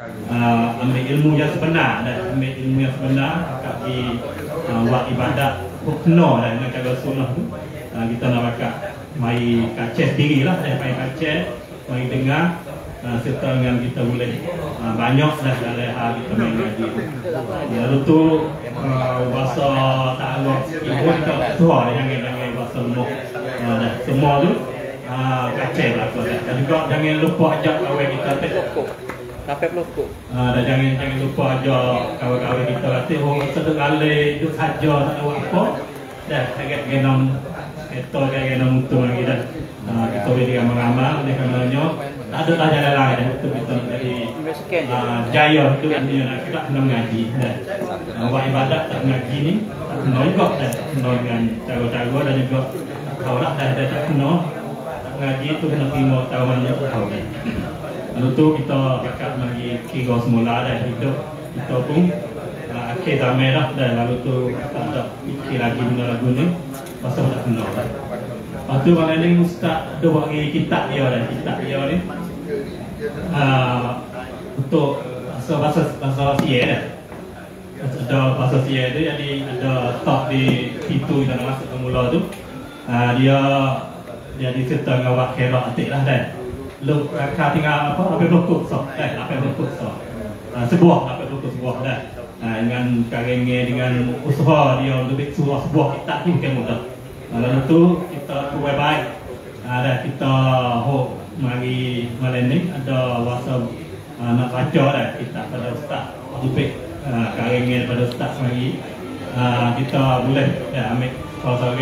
uh, ambil ilmu yang sebenar dan ambil ilmu yang sebenar tapi uh, buat ibadat kena dan dengan cara sunnah tu. Uh, kita nak bakal mari kacau sendiri lah dan mari kacau mari dengar uh, serta dengan kita boleh uh, banyak dah dalam hal kita main ngaji lalu tu uh, bahasa ta'aluk ibu kita tua jangan jangan bahasa lemuk uh, dah semua tu uh, kacau lah dan juga jangan lupa ajak kawan kita tu Kafe pelukuk. Ah, dan jangan jangan lupa aja kawan-kawan kita latih orang sedang alih duduk saja tak tahu apa. Dah agak genom itu agak genom untung lagi dah. Ah, kita boleh dengan mengamal oleh karenanya tak ada jalan lain dah untuk kita menjadi ah, jaya hidup dunia nak kita kena mengaji dah. Ah, buat ibadat tak mengaji ni tak kena juga dah. Kena dengan cara-cara dan juga kau nak dah dah tak kena tak mengaji tu kena terima tahu dah. Lalu tu kita dekat bagi kira semula dan hidup kita pun uh, akhir zaman dah dan lalu tu tak ada fikir lagi guna lagu ni pasal tak kenal dah. Lepas tu malam ni Ustaz ada bagi kitab dia dan kitab dia ni uh, untuk bahasa bahasa bahasa Sia dah. Ada bahasa Sia tu jadi ada tak di pintu kita nak masuk ke mula tu. Uh, dia dia diserta dengan wakil atik lah dan lu kata tinggal apa apa berukut so eh apa berukut so. Uh, sebuah apa berukut sebuah dah. Uh, dengan karenge dengan usaha dia lebih sebuah sebuah kita ni bukan mudah lalu tu kita buat baik. Uh, dah kita ho mari malam ni ada wasa nak baca dah kita pada ustaz lebih karenge pada ustaz mari. Kita boleh ambil. Kalau-kalau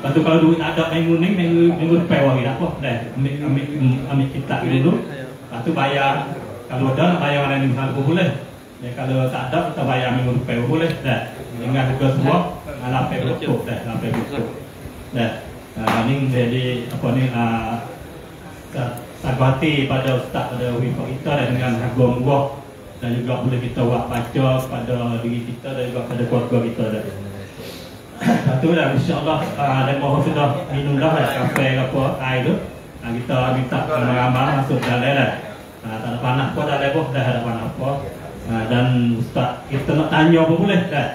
Lepas tu kalau duit tak ada minggu ni, minggu, minggu depan orang dah apa? Dah, ambil, ambil, ambil kitab dulu. Lepas tu bayar, kalau ada nak bayar mana ni misalnya pun boleh. Ya, kalau tak ada, kita bayar minggu depan pun boleh. Dah, dengan harga semua, lapai berukuk. Dah, lapai berukuk. Dah, uh, ni jadi apa ni, uh, sakwati pada ustaz pada wifak kita dan dengan harga murah dan juga boleh kita buat baca pada diri kita dan juga pada keluarga kita dah. Lepas tu dah insyaAllah uh, mohon sudah minum dah lah Kafe ke apa Air tu. Uh, Kita minta ramai-ramai Masuk dalam dah uh, Tak ada panah pun Dah lepoh Dah ada panah apa. Uh, Dan Ustaz Kita nak tanya pun boleh dah?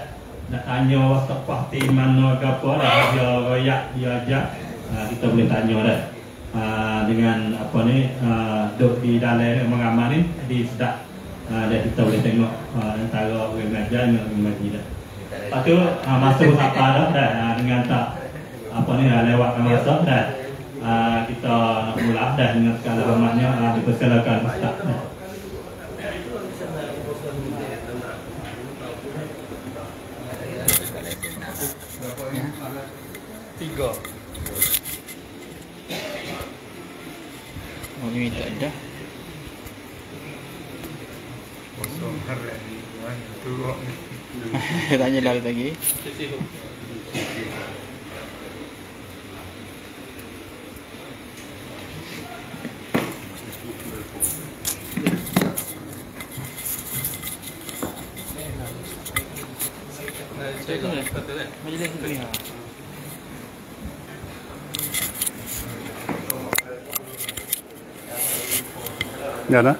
Nak tanya Ustaz Pahti mana ke apa dah Dia royak Dia ajak. Uh, Kita boleh tanya dah. Uh, Dengan apa ni uh, Duduk di dalam mengamal ni Jadi sedap. Uh, Dan kita boleh tengok uh, Antara orang mengajar Dengan orang mengaji dah Lepas tu uh, masuk apa dah dah uh, dengan tak apa ni uh, lewat masa dah uh, kita nak mula dah dengan segala hormatnya uh, dipersilakan ustaz dah. Tiga. Oh ini tak ada. Kosong hari ni, turun. Tanya lah lagi. Ya nah.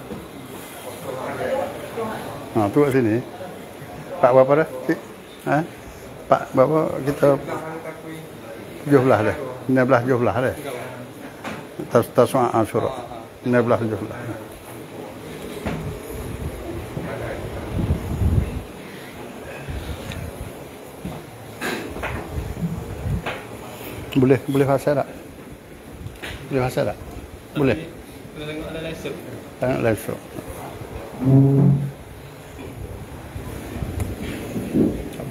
Ha, tu kat sini. Pak berapa dah? Cik? Ha? Pak berapa kita 17 dah. 16 17 dah. Tas taswa Asyura. 16 17. Boleh, boleh fasa tak? Boleh fasa tak? Boleh. Kita tengok ada live show. Tengok live show.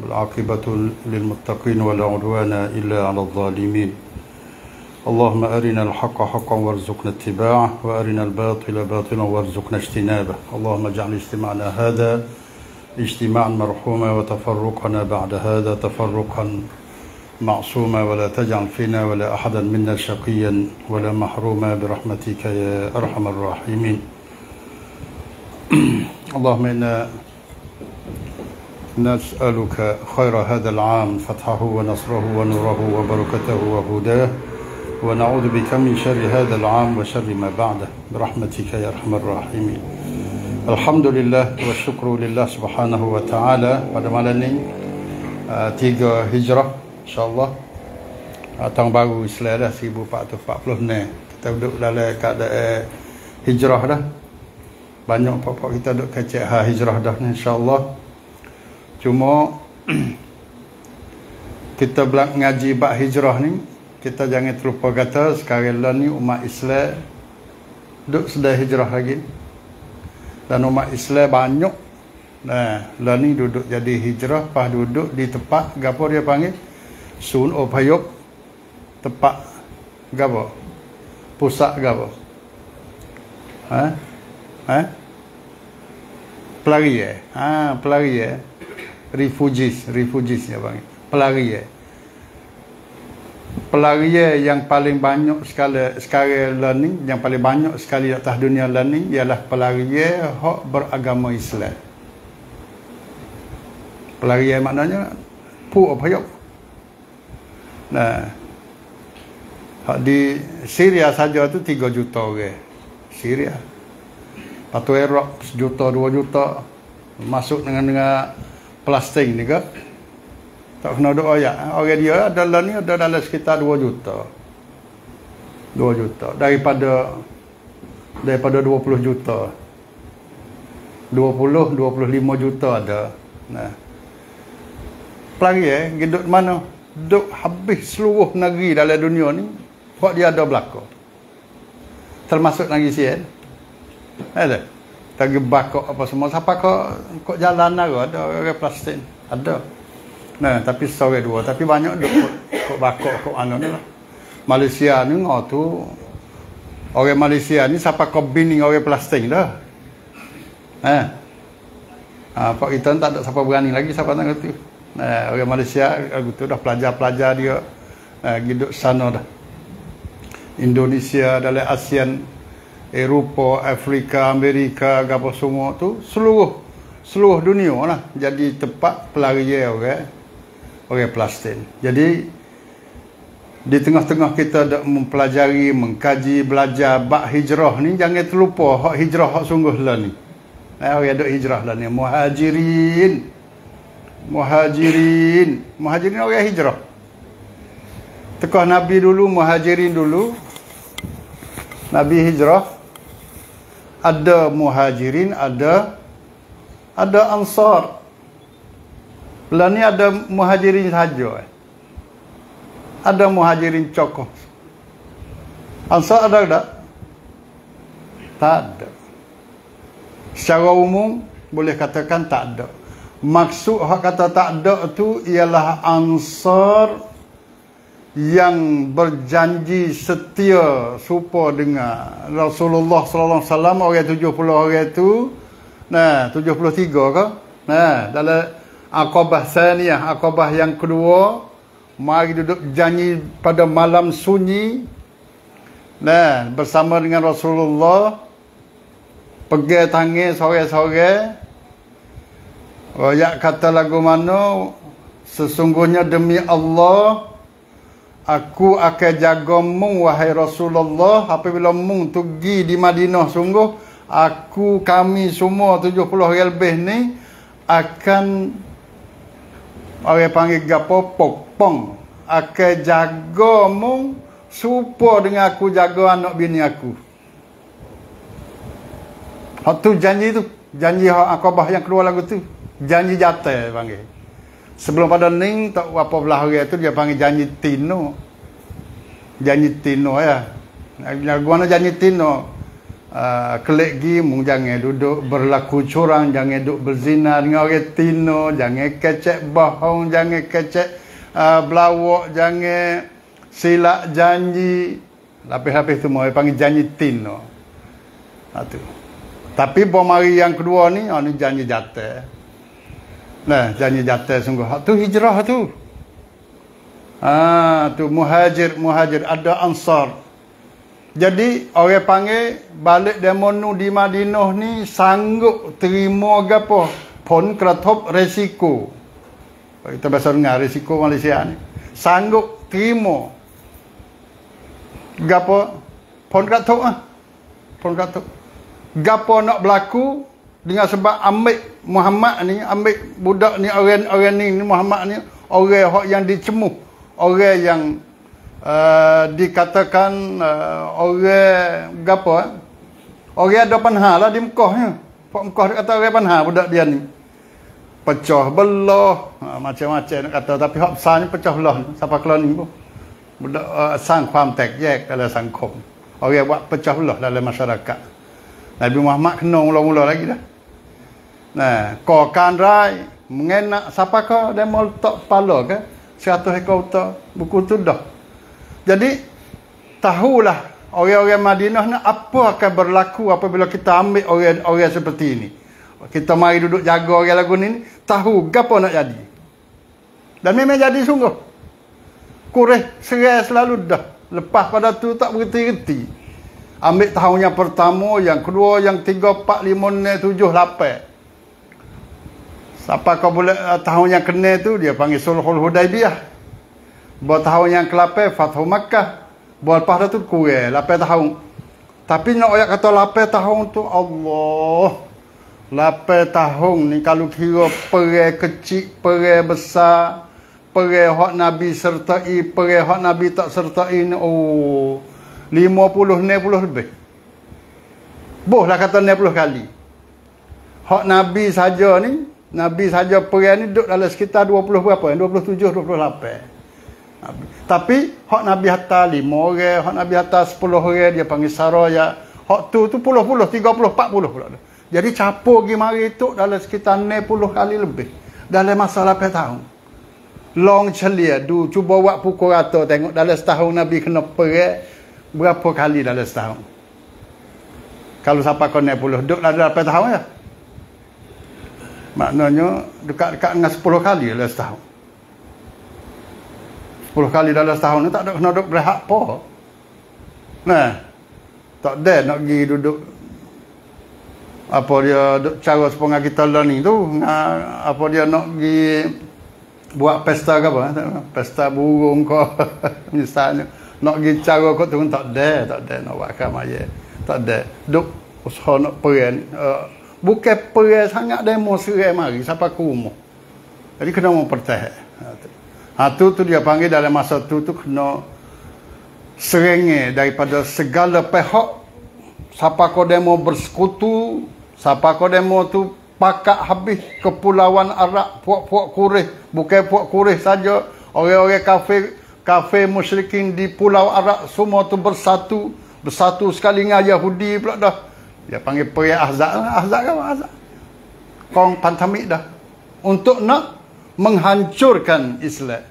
والعاقبة للمتقين ولا عدوان إلا على الظالمين. اللهم أرنا الحق حقا وارزقنا اتباعه وأرنا الباطل باطلا وارزقنا اجتنابه. اللهم اجعل اجتماعنا هذا اجتماعا مرحوما وتفرقنا بعد هذا تفرقا معصوما ولا تجعل فينا ولا أحدا منا شقيا ولا محروما برحمتك يا أرحم الراحمين. اللهم إنا نسألك خير هذا العام فتحه ونصره ونوره وبركته وهداه ونعوذ بك من شر هذا العام وشر ما بعده برحمتك يا أرحم الراحمين الحمد لله والشكر لله سبحانه وتعالى pada malam ni uh, tiga hijrah insyaAllah uh, tahun baru Islam dah 1440 ni kita duduk dalam keadaan hijrah dah banyak pokok kita duduk kecek hijrah dah ni insyaAllah cuma kita belak ngaji bab hijrah ni kita jangan terlupa kata sekarang lah ni umat Islam duduk sedang hijrah lagi. Dan umat Islam banyak. Nah lah ni duduk jadi hijrah pas duduk di tempat gapo dia panggil? Sun opayop tempat gapo? Pusat gapo? Ha? Ha? Pelari eh? Ha pelari eh refugees refugees dia panggil pelari eh pelarian yang paling banyak sekali sekarang learning yang paling banyak sekali di atas dunia learning ialah pelarian hak beragama Islam. Pelarian maknanya pu apa yuk. Nah. Hak di Syria saja tu 3 juta orang. Syria. Patu Iraq sejuta dua juta masuk dengan dengan plastik ni ke tak kena doa ya. Orang dia adalah ni ada dalam sekitar 2 juta. 2 juta daripada daripada 20 juta. 20 25 juta ada. Nah. Pelari eh hidup mana? Duk habis seluruh negeri dalam dunia ni kok dia ada berlaku. Termasuk negeri Sien. Ada. Tagi bakok apa semua siapa kok kok jalan ada orang plastik. Ada. Nah, tapi sore dua. Tapi banyak duk kok bakok kok anu lah. Malaysia ni ngau tu orang Malaysia ni siapa kau bini orang plastik dah. Eh. Ah, Pak kita tak ada siapa berani lagi siapa nak ngerti. Nah, orang Malaysia tu dah pelajar-pelajar dia eh, hidup sana dah. Indonesia dalam ASEAN Eropah, Afrika, Amerika, apa semua tu seluruh seluruh dunia lah jadi tempat pelarian orang okay? orang Palestin. Jadi di tengah-tengah kita dak mempelajari, mengkaji, belajar bab hijrah ni jangan terlupa hak hijrah hak sungguh lah ni. Eh orang ada hijrah lah ni muhajirin. Muhajirin, muhajirin orang hijrah. Tekah Nabi dulu muhajirin dulu. Nabi hijrah ada muhajirin, ada ada ansar. Lah ni ada muhajirin saja. Eh. Ada muhajirin cokoh. Ansar ada tak? Tak ada. Secara umum boleh katakan tak ada. Maksud hak kata tak ada tu ialah ansar yang berjanji setia supa dengan Rasulullah sallallahu alaihi wasallam orang 70 orang tu nah 73 ke nah dalam Aqabah saniyah, Aqabah yang kedua, mari duduk janji pada malam sunyi. Nah, bersama dengan Rasulullah pergi tangi sore-sore. Royak kata lagu mana? Sesungguhnya demi Allah aku akan jaga mu wahai Rasulullah. Apabila mu pergi di Madinah sungguh aku kami semua 70 orang lebih ni akan orang panggil gapo pokpong. Akan jaga mu supo dengan aku jaga anak bini aku. Hak tu janji tu. Janji hak akabah yang keluar lagu tu. Janji jatuh panggil sebelum pada ning tak apa belah orang tu dia panggil janji tino janji tino ya lagu mana janji tino uh, kelik gi mung jangan duduk berlaku curang jangan duduk berzina dengan orang tino jangan kecek bohong jangan kecek uh, belawak jangan sila janji lapis-lapis tu mau panggil janji tin no. Ha tu. Tapi bom hari yang kedua ni, oh, ni janji jatuh. Nah, janji jatuh sungguh. Tu hijrah tu. Ah, tu muhajir, muhajir ada ansar. Jadi orang panggil balik demonu di Madinah ni sanggup terima gapo pun keratop resiko. Kita biasa dengar resiko Malaysia ni. Sanggup terima gapo pun keratop ah. Pun keratop. Gapo nak berlaku dengan sebab ambil Muhammad ni, ambil budak ni orang-orang ni Muhammad ni orang yang dicemuh, orang yang uh, dikatakan uh, orang gapo eh? orang ada panha lah di Mekah ni Pak Mekah dia kata orang panha budak dia ni pecah belah uh, macam-macam nak kata tapi hak besar ni pecah belah siapa keluar ni pun budak uh, sangความแตกแยก dalam สังคม orang buat pecah belah dalam masyarakat Nabi Muhammad kena mula-mula lagi dah nah kokan rai mengenak siapa kau dia mau letak kepala ke 100 ekor utah buku tu dah jadi tahulah orang-orang Madinah ni apa akan berlaku apabila kita ambil orang-orang seperti ini. Kita mari duduk jaga orang lagu ni, tahu gapo nak jadi. Dan memang jadi sungguh. Kureh serai selalu dah. Lepas pada tu tak berhenti-henti. Ambil tahun yang pertama, yang kedua, yang tiga, empat, lima, enam, tujuh, lapan. Siapa kau boleh uh, tahun yang kena tu dia panggil Sulhul Hudaibiyah. Buat tahun yang ke-8 Fathu Makkah. Buat lepas tu kurang 8 tahun. Tapi nak ayat kata 8 tahun tu Allah. 8 tahun ni kalau kira perai kecil, perai besar, perai hak Nabi sertai, perai hak Nabi tak sertai ni oh 50 60 lebih. Boh lah kata 60 kali. Hak Nabi saja ni, Nabi saja perai ni duduk dalam sekitar 20 berapa? 27 28. Tapi hak Nabi hatta lima orang, hak Nabi hatta sepuluh orang dia panggil saraya. Hak tu tu puluh puluh, tiga puluh, empat puluh pula. Jadi capur pergi mari tu dalam sekitar puluh kali lebih. Dalam masa 8 tahun. Long celia, du cuba buat pukul rata tengok dalam setahun Nabi kena pergi berapa kali dalam setahun. Kalau siapa kau puluh, duduk dalam 8 tahun ya. Maknanya dekat-dekat dengan sepuluh kali dalam setahun. 10 kali dalam setahun ni tak ada kena duduk berehat apa. Nah. Tak ada nak pergi duduk apa dia duk cara sepengar kita lah ni tu apa dia nak pergi buat pesta ke apa pesta burung ke misalnya nak pergi cara kau tu tak ada tak ada nak buat kamaya tak ada duk usaha nak peran uh, bukan peran sangat demo serai mari sampai rumah jadi kena mempertahankan. Ha, tu tu dia panggil dalam masa tu tu kena serenge daripada segala pihak. Siapa kau demo bersekutu siapa kau demo tu pakak habis kepulauan Arab puak-puak kurih. Bukan puak kurih saja orang-orang kafir kafir musyrikin di pulau Arab semua tu bersatu. Bersatu sekali dengan Yahudi pula dah dia panggil perang Ahzab Ahzab kan Ahzab. Kong pantamik dah. Untuk nak menghancurkan Islam.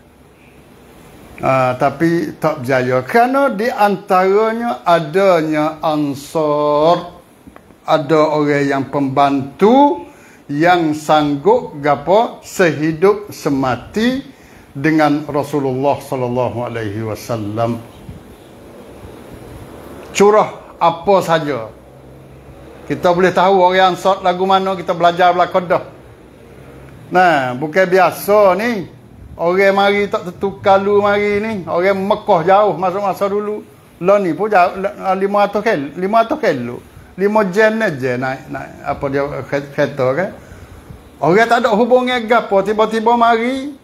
Uh, tapi tak berjaya. Kerana di antaranya adanya ansor ada orang yang pembantu yang sanggup gapo sehidup semati dengan Rasulullah sallallahu alaihi wasallam. Curah apa saja kita boleh tahu orang ansor lagu mana kita belajar belakang dah Nah, bukan biasa ni. Orang mari tak tentu kalu mari ni. Orang Mekah jauh masa-masa dulu. Lah ni pun jauh 500 kilo, 500 kilo. 5 jen aja naik naik apa dia kereta kan. Orang tak ada hubungan gapo tiba-tiba mari.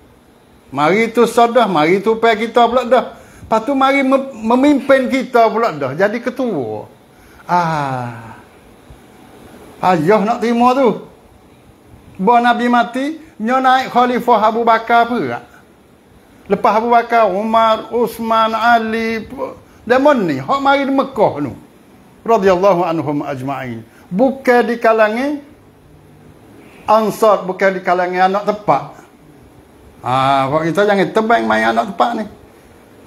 Mari tu sodah, mari tu pai kita pula dah. Lepas tu mari memimpin kita pula dah. Jadi ketua. Ah. Ayah nak terima tu. Bawa Nabi mati, nyo naik khalifah Abu Bakar pula. Lepas Abu Bakar, Umar, Usman, Ali, demon ni, hak mari di Mekah tu. Radhiyallahu anhum ajma'in. Bukan di kalangan ansar, bukan di kalangan anak tepat. Ah, ha, kita jangan tebang main anak tepat ni.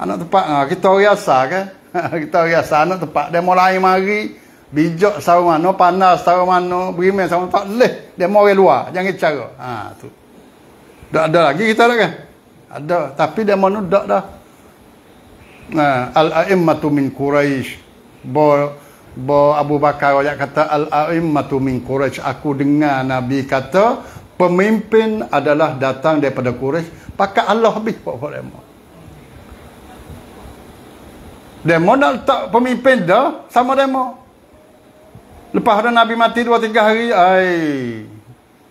Anak tepat ha, kita asal kan. kita asal anak tepat demo lain mari bijak sama mana panas sama mana beriman sama tak leh demo orang luar jangan cara. Ha tu. Tak ada lagi kita dah kan. Ada tapi demo nu dak dah. Nah, al-a'immatu min Quraisy. Bo bo Abu Bakar ayat kata al-a'immatu min Quraisy. Aku dengar Nabi kata pemimpin adalah datang daripada Quraisy. Pakai Allah habis buat demo. Demo nak letak pemimpin dah sama demo. Lepas ada Nabi mati 2 3 hari, ai.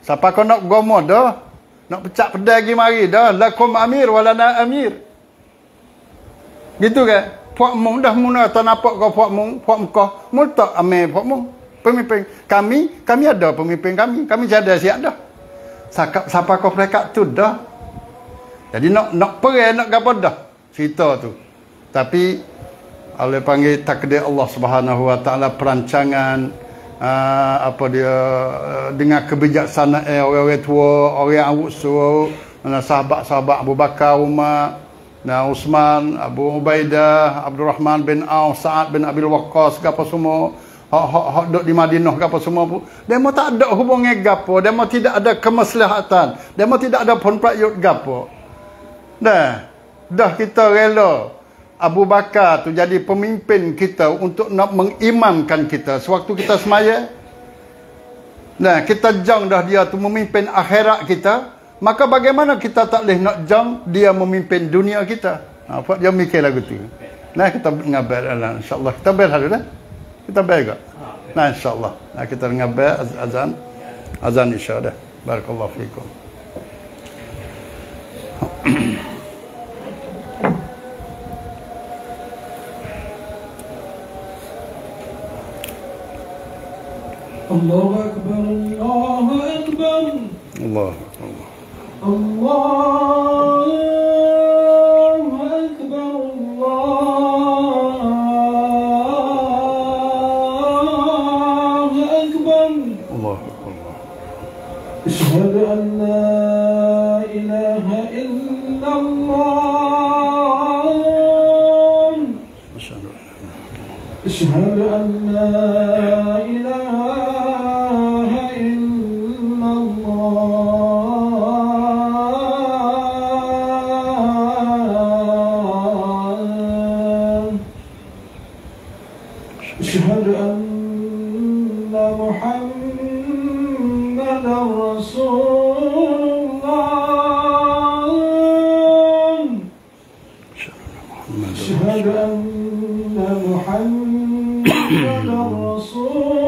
Siapa kau nak gomo dah? Nak pecah pedai lagi mari dah. Lakum amir wala na amir. Gitu kan? Puak mung dah muna tak nampak kau puak mung, puak mukah. Mul tak amir puak mung. Pemimpin kami, kami ada pemimpin kami. Kami jadi siap dah. Siapa, siapa kau mereka tu dah. Jadi nak nak pergi nak gapo dah. Cerita tu. Tapi oleh panggil takdir Allah Subhanahu Wa Taala perancangan uh, apa dia uh, dengan kebijaksanaan eh, orang-orang tua, orang awusu, sahabat-sahabat Abu Bakar, Umar, dan Uthman, Abu Ubaidah, Abdul Rahman bin Auf, Sa'ad bin Abil Waqqas, apa semua hak hak hak duduk di Madinah apa semua pun. Demo tak ada hubungan gapo demo tidak ada kemaslahatan demo tidak ada pun prayut gapo. Dah dah kita rela Abu Bakar tu jadi pemimpin kita untuk nak mengimamkan kita sewaktu kita semaya. Nah, kita jang dah dia tu memimpin akhirat kita, maka bagaimana kita tak boleh nak jang dia memimpin dunia kita? Ha, apa dia mikir lagu tu. Nah, kita ngabar Allah insya-Allah. Kita ber hari dah. Kita ber ke? Nah, insya-Allah. Nah, kita ngabar azan. Azan insya-Allah. Barakallahu fiikum. الله أكبر الله أكبر Allah. الله أكبر الله أكبر Allah. Allah. أشهد أن لا إله إلا الله أشهد أن لا nosso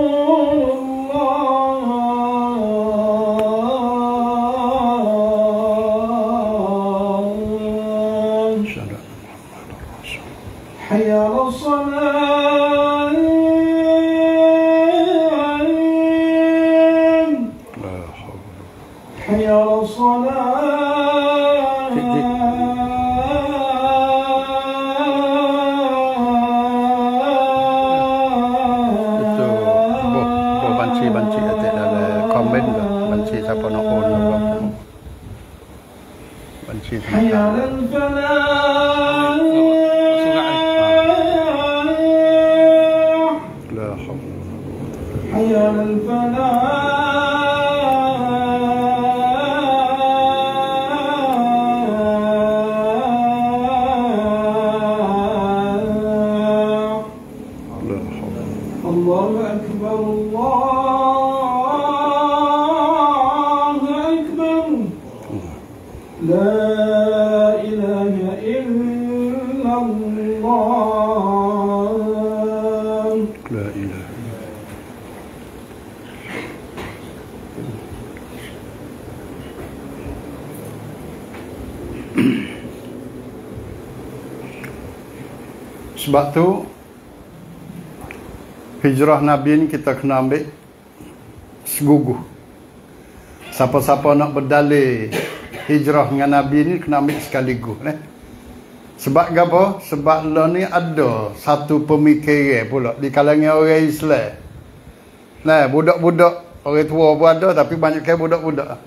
Sebab tu hijrah Nabi ni kita kena ambil seguguh. Siapa-siapa nak berdalil hijrah dengan Nabi ni kena ambil sekaligus eh. Sebab apa? Sebab lo ni ada satu pemikiran pula di kalangan orang Islam. Nah, budak-budak orang tua pun ada tapi banyak kan budak-budak.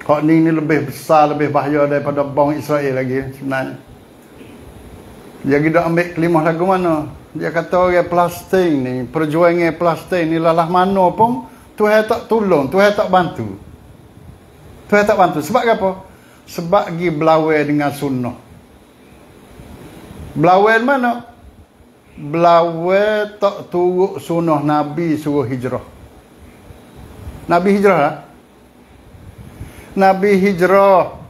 Kok ni ni lebih besar, lebih bahaya daripada bang Israel lagi sebenarnya. Dia kita ambil kelimah lagu mana? Dia kata orang Palestin ni, perjuangan Palestin ni lalah mana pun Tuhan tak tolong, Tuhan tak bantu. Tuhan tak bantu. Sebab apa? Sebab pergi belawai dengan sunnah. Belawai mana? Belawai tak turut sunnah Nabi suruh hijrah. Nabi hijrah lah. Nabi hijrah.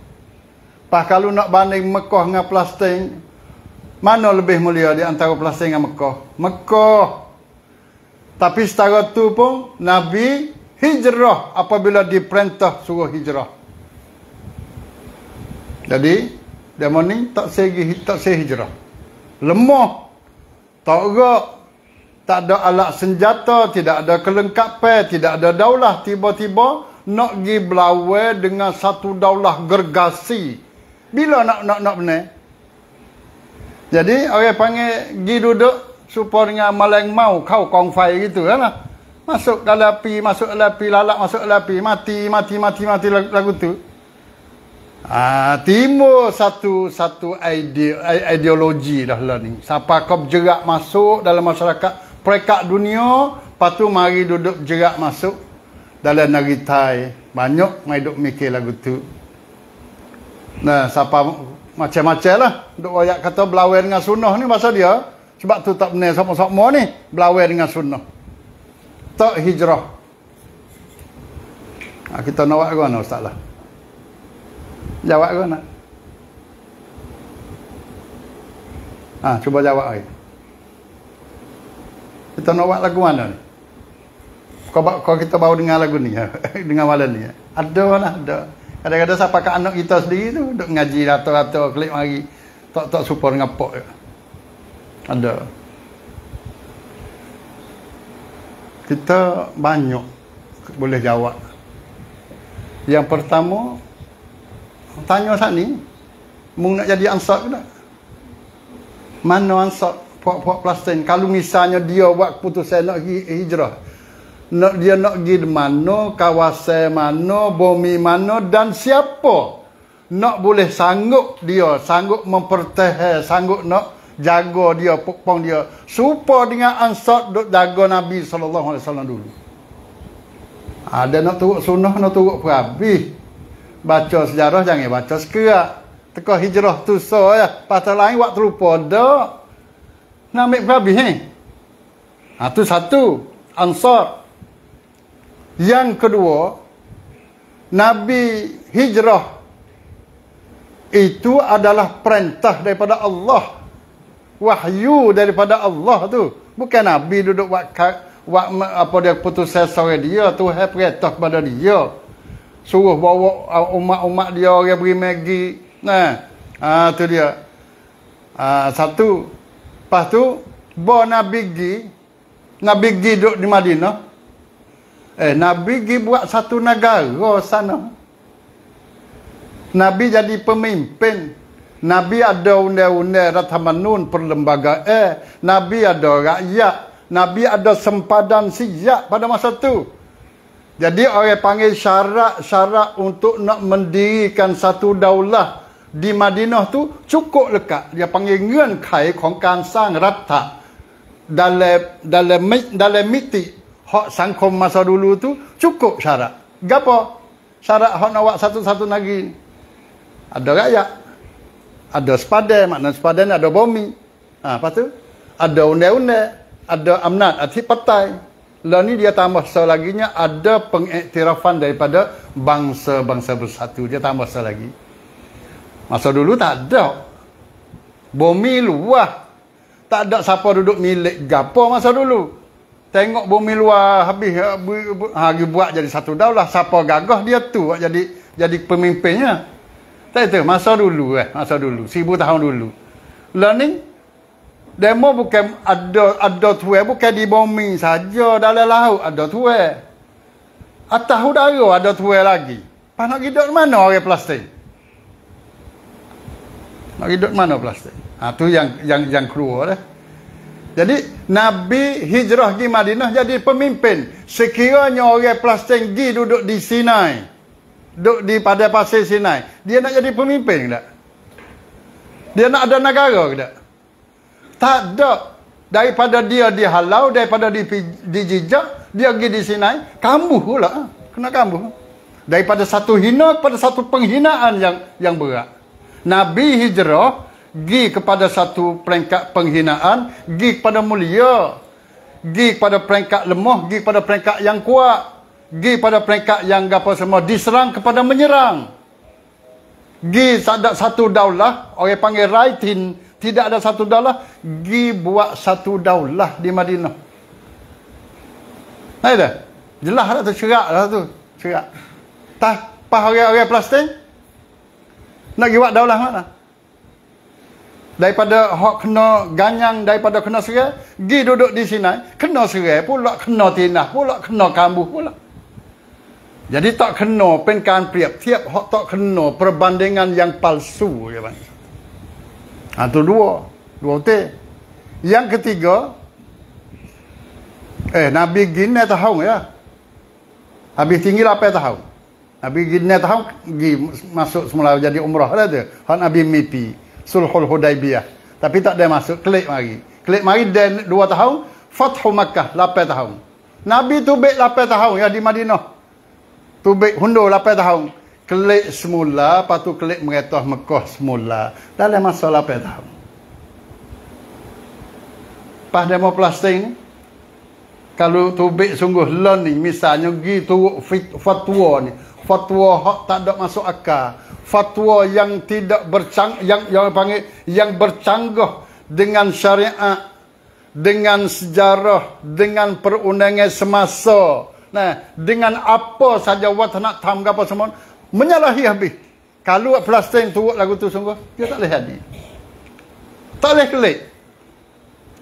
Pas kalau nak banding Mekah dengan Palestin, mana lebih mulia di antara Palestin dengan Mekah? Mekah. Tapi setara tu pun Nabi hijrah apabila diperintah suruh hijrah. Jadi, dia ni tak segi tak segi hijrah. Lemah. Tak gerak. Tak ada alat senjata, tidak ada kelengkapan, tidak ada daulah. Tiba-tiba nak pergi belawai dengan satu daulah gergasi. Bila nak nak nak benar? Jadi orang panggil gi duduk supaya dengan maleng mau kau kongfai gitu kan lah. Masuk dalam api, masuk dalam api, lalak masuk dalam api, mati, mati, mati, mati lagu tu. Ah, timbul satu satu ide, ideologi dah lah ni. Siapa kau bergerak masuk dalam masyarakat perekat dunia, lepas tu mari duduk bergerak masuk dalam naritai. Banyak mai duk mikir lagu tu. Nah, siapa macam-macam lah. Untuk ayat kata belawai dengan sunnah ni masa dia. Sebab tu tak benar sama-sama ni. Belawai dengan sunnah. Tak hijrah. Ha, kita nak buat mana Ustaz lah? Jawab ke nak? Ha, cuba jawab lagi. Kita nak buat lagu mana ni? Kau, kau kita baru dengar lagu ni. dengar malam ni. Ada lah, ada. Kadang-kadang siapa kat anak kita sendiri tu duk ngaji rata-rata klik mari. Tak tak support dengan pok. Ada. Kita banyak boleh jawab. Yang pertama tanya saat ni mu nak jadi ansar ke tak? Mana ansar puak-puak Palestin kalau misalnya dia buat keputusan nak hijrah nak dia nak pergi di mana, kawasan mana, bumi mana dan siapa nak boleh sanggup dia, sanggup mempertahan, sanggup nak jaga dia, pokpong dia. Supaya dengan ansat duk jaga Nabi sallallahu alaihi wasallam dulu. Ada nak turut sunnah, nak turut perabi. Baca sejarah jangan baca sekerak. Teka hijrah tu so ya. Pasal lain waktu lupa dak. Nak ambil perabi he. Ha, tu satu. Ansar. Yang kedua, Nabi hijrah itu adalah perintah daripada Allah. Wahyu daripada Allah tu. Bukan Nabi duduk buat, buat apa dia putus sesuai dia. Tuhan perintah kepada dia. Suruh bawa umat-umat dia orang beri magi. Nah, ha, tu dia. Ha, satu. Lepas tu, bawa Nabi pergi. Nabi pergi duduk di Madinah. Eh, Nabi pergi buat satu negara sana. Nabi jadi pemimpin. Nabi ada undang-undang Ratamanun perlembagaan. Eh, Nabi ada rakyat. Nabi ada sempadan siap pada masa tu. Jadi orang panggil syarat-syarat untuk nak mendirikan satu daulah di Madinah tu cukup lekat. Dia panggil ngen kai kong kan sang rata dalam dalam dalam miti hak sangkom masa dulu tu cukup syarat. Gapo? Syarat hak nak satu-satu lagi. Ada rakyat. Ada sepadan, makna sepadan ada bumi. Ha, apa tu? Ada undang-undang, ada amnat, ada partai. Lah ni dia tambah selaginya ada pengiktirafan daripada bangsa-bangsa bersatu. Dia tambah selagi. Masa dulu tak ada. Bumi luah. Tak ada siapa duduk milik gapo masa dulu. Tengok bumi luar habis ha, ha buat jadi satu daulah. Siapa gagah dia tu jadi jadi pemimpinnya. Tak itu masa dulu eh, masa dulu, seribu tahun dulu. Learning demo bukan ada ada tuai bukan di bumi saja dalam laut ada tuai. Atas udara ada tuai lagi. Pas nak hidup mana orang plastik? Nak hidup mana plastik? Ha, tu yang yang yang keluar eh. Jadi Nabi hijrah di Madinah jadi pemimpin. Sekiranya orang Palestin pergi duduk di Sinai. Duduk di pada pasir Sinai. Dia nak jadi pemimpin ke tak? Dia nak ada negara ke tak? Tak ada. Daripada dia dihalau, daripada di, dijijak, dia pergi di Sinai, kambuh pula. Kena kambuh. Daripada satu hina kepada satu penghinaan yang yang berat. Nabi hijrah, pergi kepada satu peringkat penghinaan, pergi kepada mulia. Pergi kepada peringkat lemah, pergi kepada peringkat yang kuat. Pergi pada peringkat yang apa semua, diserang kepada menyerang. Pergi ada satu daulah, orang panggil Raitin, tidak ada satu daulah, pergi buat satu daulah di Madinah. Ada? Jelas lah tu, cerak lah tu. Cerak. Tak, pas orang-orang Palestin, nak buat daulah mana? Daripada hak kena ganyang, daripada kena serai, pergi duduk di sini, kena serai pula, kena tinah pula, kena kambuh pula. Jadi tak kena penkan priap tiap hak tak kena perbandingan yang palsu ya bang. Ha, tu dua. Dua te. Yang ketiga, eh Nabi gini tahu ya. Habis tinggi apa tahu? Nabi gini tahu gi masuk semula jadi umrah ada tu. Hak Nabi mimpi sulhul Hudaibiyah. Tapi tak ada masuk klik mari. Klik mari dan dua tahun Fathu Makkah 8 tahun. Nabi tu baik 8 tahun ya di Madinah. Tu baik hundur 8 tahun. Kelik semula, lepas tu kelik meretah Mekah semula. Dalam masa 8 tahun. Pas demo plastik ni, kalau tubik sungguh learning, misalnya pergi turut fatwa ni, fatwa hak tak ada masuk akal, fatwa yang tidak bercang, yang yang panggil yang bercanggah dengan syariat, dengan sejarah, dengan perundangan semasa, nah, dengan apa saja wat nak tam apa semua, menyalahi habis. Kalau plastik turut lagu tu sungguh, dia tak boleh jadi. Tak boleh kelik.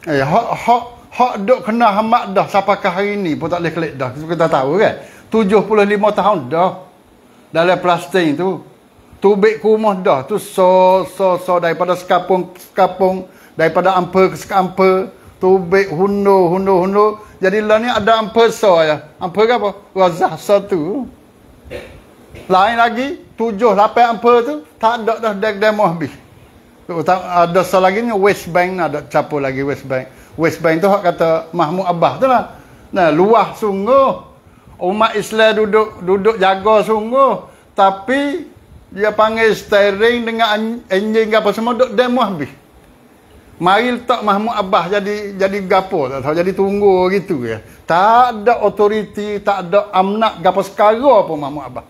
Eh, hak hak hak duk kena hamak dah sampai hari ni pun tak boleh kelik dah. Kita tahu kan. 75 tahun dah dalam plastik tu. Tubik rumah dah tu so so so daripada sekapung sekapung daripada amper ke sekamper tubik hundo hundo hundo jadi lah ni ada amper so ya amper apa razah satu lain lagi tujuh lapan ampere tu tak ada dah dek demo habis. Ada salah lagi ni West Bank ada capur lagi West Bank. West Bank tu hak kata Mahmud Abbas tu lah. Nah, luah sungguh. Umat Islam duduk duduk jaga sungguh. Tapi dia panggil steering dengan enjin apa semua duk demo habis. Mari letak Mahmud Abbas jadi jadi gapo tak tahu jadi tunggu gitu ya. Tak ada otoriti, tak ada amnat gapo sekarang pun Mahmud Abbas.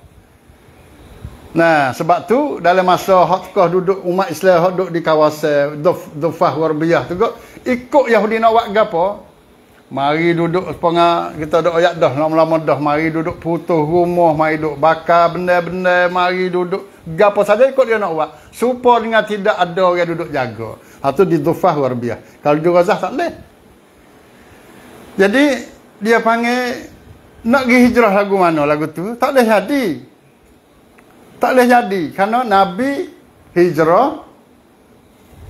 Nah, sebab tu dalam masa hak duduk umat Islam hak duduk di kawasan Dhufah Warbiyah tu ikut Yahudi nak buat gapo? Mari duduk sepengah kita duduk ayat dah lama-lama dah mari duduk putus rumah, mari duduk bakar benda-benda, mari duduk gapo saja ikut dia nak buat. Supaya dengan tidak ada orang duduk jaga. Ha di Dhufah Warbiyah. Kalau di Gaza tak boleh. Jadi dia panggil nak pergi hijrah lagu mana lagu tu? Tak boleh jadi. Tak boleh jadi. Kerana Nabi hijrah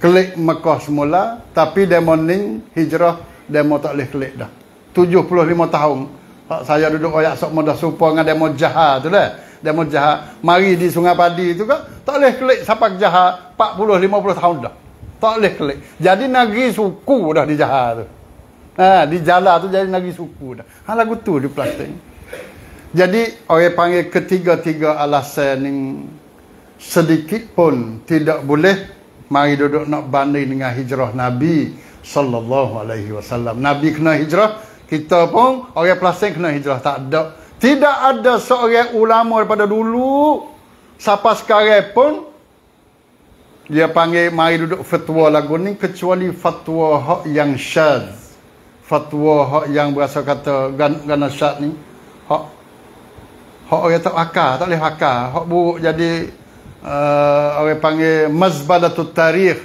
klik Mekah semula. Tapi demo ni hijrah demo tak boleh klik dah. 75 tahun. Saya duduk ayak sok mudah supa dengan demo jahat tu lah. Demo jahat. Mari di Sungai Padi tu kan. Tak boleh klik sampai jahat 40-50 tahun dah. Tak boleh klik. Jadi negeri suku dah di jahat tu. Ha, di jalan tu jadi negeri suku dah. Ha, lagu tu di plastik. Jadi orang panggil ketiga-tiga alasan ni sedikit pun tidak boleh mari duduk nak banding dengan hijrah Nabi sallallahu alaihi wasallam. Nabi kena hijrah, kita pun orang plastik kena hijrah tak ada. Tidak ada seorang ulama daripada dulu sampai sekarang pun dia panggil mari duduk fatwa lagu ni kecuali fatwa hak yang syaz. Fatwa hak yang berasa kata gan, gana syad ni hak hak orang tak akal, tak boleh akal. Hak buruk jadi uh, orang panggil mazbalatut tarikh.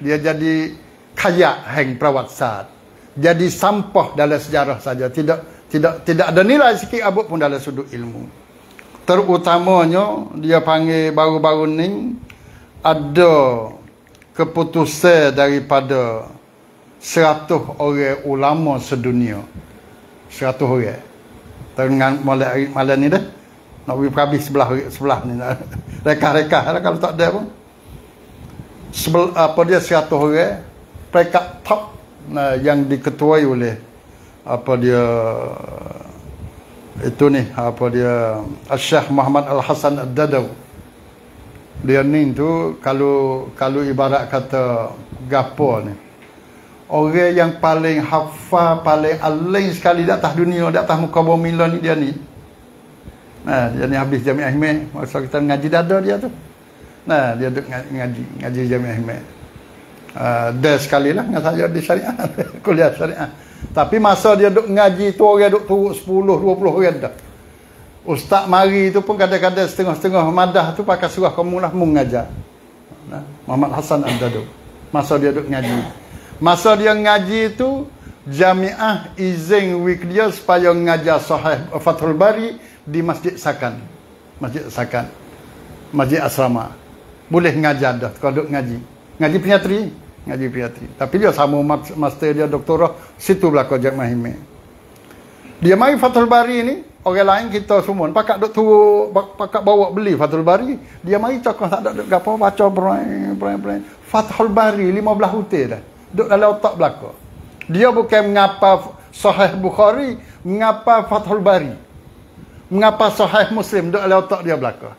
Dia jadi kayak hang perawatsaat. Jadi sampah dalam sejarah saja. Tidak tidak tidak ada nilai sikit abut pun dalam sudut ilmu. Terutamanya dia panggil baru-baru ni ada keputusan daripada seratus orang ulama sedunia. Seratus orang. Dengan mulai malam ni dah. Nak pergi perhabis sebelah sebelah ni. Reka-reka lah kalau tak ada pun. Sebel, apa dia seratus orang. Peringkat top uh, yang diketuai oleh apa dia itu ni apa dia Syekh Muhammad Al Hasan Ad-Dadaw. Dia ni tu kalau kalau ibarat kata gapo ni orang yang paling hafal paling alim sekali di atas dunia di atas muka bumi ni dia ni. Nah dia ni habis Jamiah Ahmed masa kita ngaji dada dia tu. Nah dia duk ngaji ngaji Jamiah Ahmed uh, dia sekali lah dengan saya di syariah kuliah syariah tapi masa dia duk ngaji tu orang duk turut 10 20 orang dah Ustaz mari tu pun kadang-kadang setengah-setengah madah tu pakai surah kamu lah mengajar. Nah, Muhammad Hasan Al-Dadu. Masa dia duk ngaji. Masa dia ngaji tu jamiah izin week dia supaya ngajar sahih Fathul Bari di Masjid Sakan. Masjid Sakan. Masjid Asrama. Boleh ngajar dah kalau duk ngaji. Ngaji pediatri, ngaji pediatri. Tapi dia sama master dia doktorah situ belaka jamiah ini. Dia mai Fathul Bari ni orang lain kita semua. Pakak duk tu pakak bawa beli Fathul Bari. Dia mari cakap tak ada gapo baca brain brain brain Fathul Bari 15 hutang dah. Duk dalam otak belaka dia bukan mengapa sahih Bukhari mengapa Fathul Bari. Mengapa sahih Muslim duk dalam otak dia belaka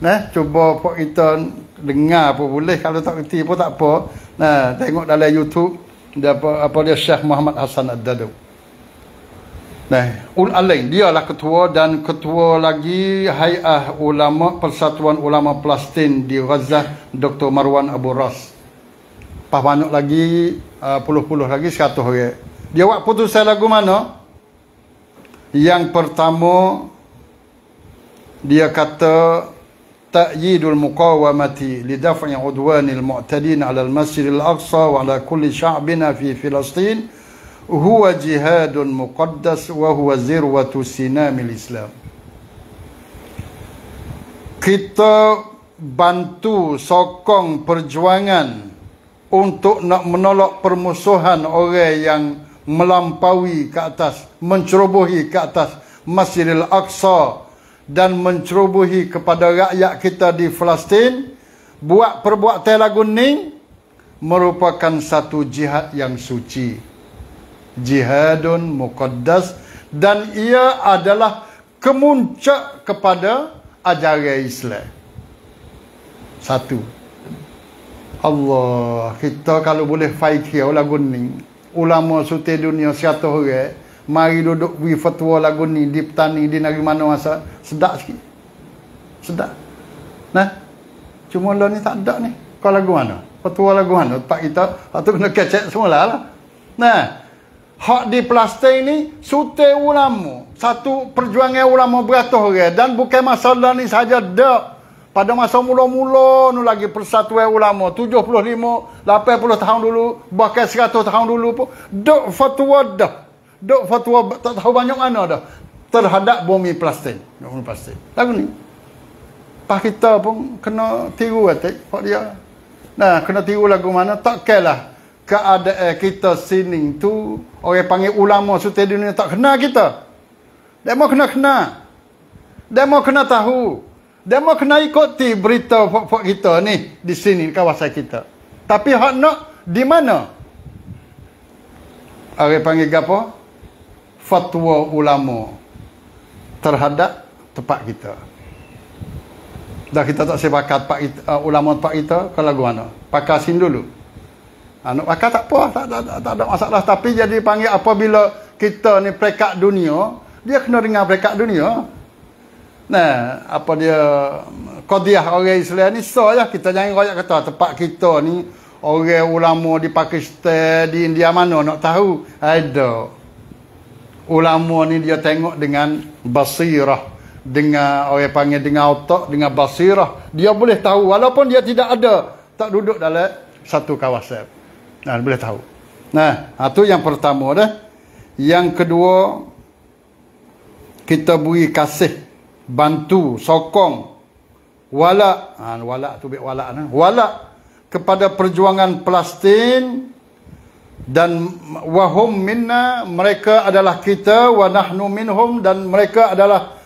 nah cuba pok kita dengar apa boleh kalau tak reti pun tak apa nah tengok dalam YouTube dia apa, apa dia Syekh Muhammad Hasan Ad-Dadu Nah, Ul Alain dia lah ketua dan ketua lagi Hay'ah Ulama Persatuan Ulama Palestin di Gaza Dr. Marwan Abu Ras. Pas banyak lagi uh, puluh-puluh lagi 100 orang. Dia buat putusan lagu mana? Yang pertama dia kata daf'i udwanil mu'tadin 'ala al-masjid al-aqsa wa 'ala kulli sha'bina fi Filastin huwa jihadun muqaddas wa huwa zirwatu sinamil Islam. Kita bantu sokong perjuangan untuk nak menolak permusuhan orang yang melampaui ke atas, mencerobohi ke atas Masjidil Aqsa dan mencerobohi kepada rakyat kita di Palestin buat perbuatan lagu ni merupakan satu jihad yang suci jihadun muqaddas dan ia adalah kemuncak kepada ajaran Islam. Satu. Allah, kita kalau boleh fikir lagu ni, ulama suti dunia siapa orang, mari duduk beri fatwa lagu ni di petani di negeri mana masa sedap sikit. Sedap. Nah. Cuma lo ni tak ada ni. Kau lagu mana? Fatwa lagu mana? Pak kita, atau kena kecek semula lah. Nah, hak di Palestin ni sute ulama satu perjuangan ulama beratus orang dan bukan masalah ni saja dak pada masa mula-mula nu lagi persatuan ulama 75 80 tahun dulu bahkan 100 tahun dulu pun dak fatwa dah dak fatwa tak tahu banyak mana dah terhadap bumi Palestin bumi Palestin lagu ni pak kita pun kena tiru atik pak dia nah kena tiru lagu mana tak kelah keadaan kita sini tu orang panggil ulama suti dunia tak kena kita. Mau kena kena. Mau kena tahu. Mau kena ikuti berita fok kita ni di sini di kawasan kita. Tapi hak nak di mana? Orang panggil apa? Fatwa ulama terhadap tempat kita. Dah kita tak sepakat pak uh, ulama tempat kita kalau gimana? Pakasin dulu. Anak bakar tak apa, tak, tak, tak, tak ada masalah. Tapi jadi panggil apabila kita ni perekat dunia, dia kena dengar perekat dunia. Nah, apa dia, kodiah orang Islam ni, so lah kita jangan royak kata tempat kita ni, orang ulama di Pakistan, di India mana nak tahu? Ada. Ulama ni dia tengok dengan basirah. Dengan orang panggil dengan otak, dengan basirah. Dia boleh tahu walaupun dia tidak ada. Tak duduk dalam satu kawasan. Nah, boleh tahu. Nah, itu yang pertama dah. Yang kedua, kita beri kasih, bantu, sokong, wala, ha, wala tu biar wala, nah. wala kepada perjuangan Palestin dan wahum minna mereka adalah kita wa nahnu minhum dan mereka adalah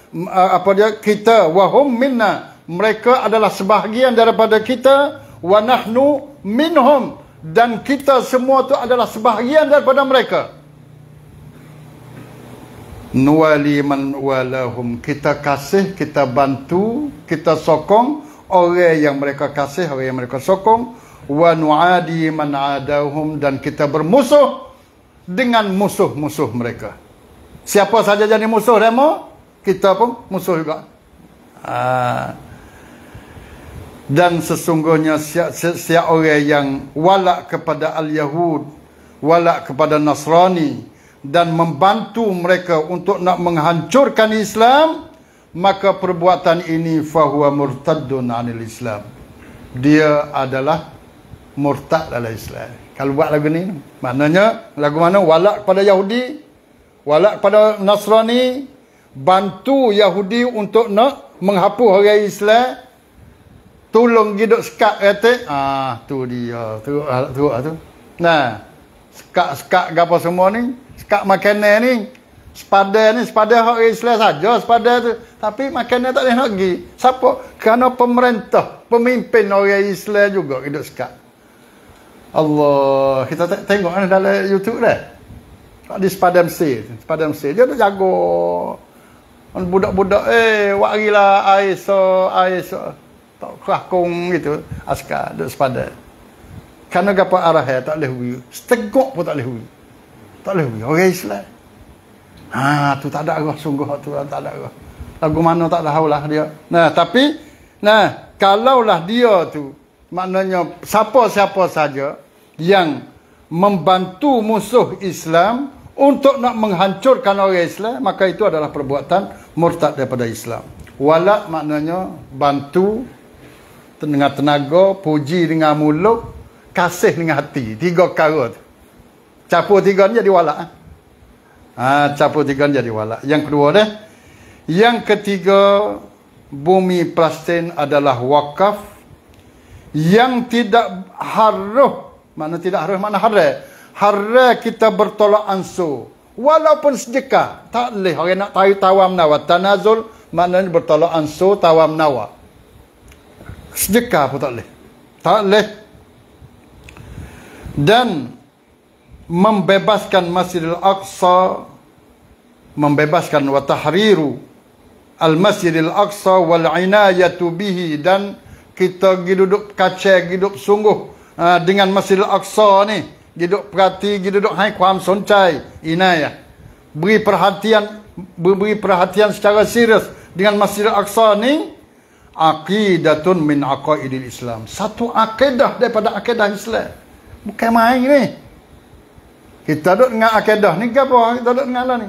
apa dia kita. Wahum minna mereka adalah sebahagian daripada kita wa nahnu minhum dan kita semua tu adalah sebahagian daripada mereka. Nuwali man walahum kita kasih kita bantu kita sokong. Orang yang mereka kasih orang yang mereka sokong wa nuadi man adahum. Dan kita bermusuh dengan musuh-musuh mereka. Siapa saja jadi musuh demo kita pun musuh juga. Ha. dan sesungguhnya siap, siap orang yang walak kepada al-Yahud walak kepada Nasrani dan membantu mereka untuk nak menghancurkan Islam maka perbuatan ini fahuwa murtaddun anil Islam. Dia adalah murtad dalam Islam. Kalau buat lagu ni maknanya lagu mana? Walak kepada Yahudi walak kepada Nasrani bantu Yahudi untuk nak menghapus orang Islam. Tolong hidup sekat kata ah tu dia. Tu ah, tu, tu, tu. nah sekat-sekat apa semua ni sekat makanan ni. Sepada ni sepada orang Islam saja sepada tu. Tapi makanan tak boleh nak pergi. Siapa? Kerana pemerintah pemimpin orang Islam juga hidup sekat Allah kita tengok ni dalam YouTube dah di sepadan Mesir sepadan Mesir dia tu jago. Budak-budak eh warilah air so air so. Tak kerakung gitu askar duk sepadan kerana apa arah ya tak boleh hui setegok pun tak boleh hui tak boleh hui orang Islam. Ha tu tak ada arah sungguh tu tak ada arah. Lagu mana tak tahu lah dia. Nah tapi nah kalaulah dia tu maknanya siapa-siapa saja yang membantu musuh Islam untuk nak menghancurkan orang Islam maka itu adalah perbuatan murtad daripada Islam. Walak maknanya bantu dengan tenaga puji dengan mulut kasih dengan hati. Tiga perkara capur tiga ni jadi walak ha? ha, capur tiga ni jadi walak. Yang kedua deh. Yang ketiga bumi Palestin adalah wakaf yang tidak harus mana tidak harus mana harus Hara kita bertolak ansur. Walaupun sedekah. Tak boleh orang nak tahu tawam nawa. Tanazul maknanya bertolak ansur tawam nawa. Sedekah pun tak boleh. Tak boleh. Dan membebaskan Masjidil Aqsa membebaskan wa tahriru al-Masjidil Aqsa wal inayatu bihi dan kita duduk kacau duduk sungguh uh, dengan Masjidil Aqsa ni Giduk perhati, giduk hai kuam soncai. Inayah. Beri perhatian, beri perhatian secara serius dengan Masjid Al-Aqsa ni. Aqidatun min aqaidil Islam. Satu akidah daripada akidah Islam. Bukan main ni. Kita duduk dengan akidah ni ke apa? Kita duduk dengan ni.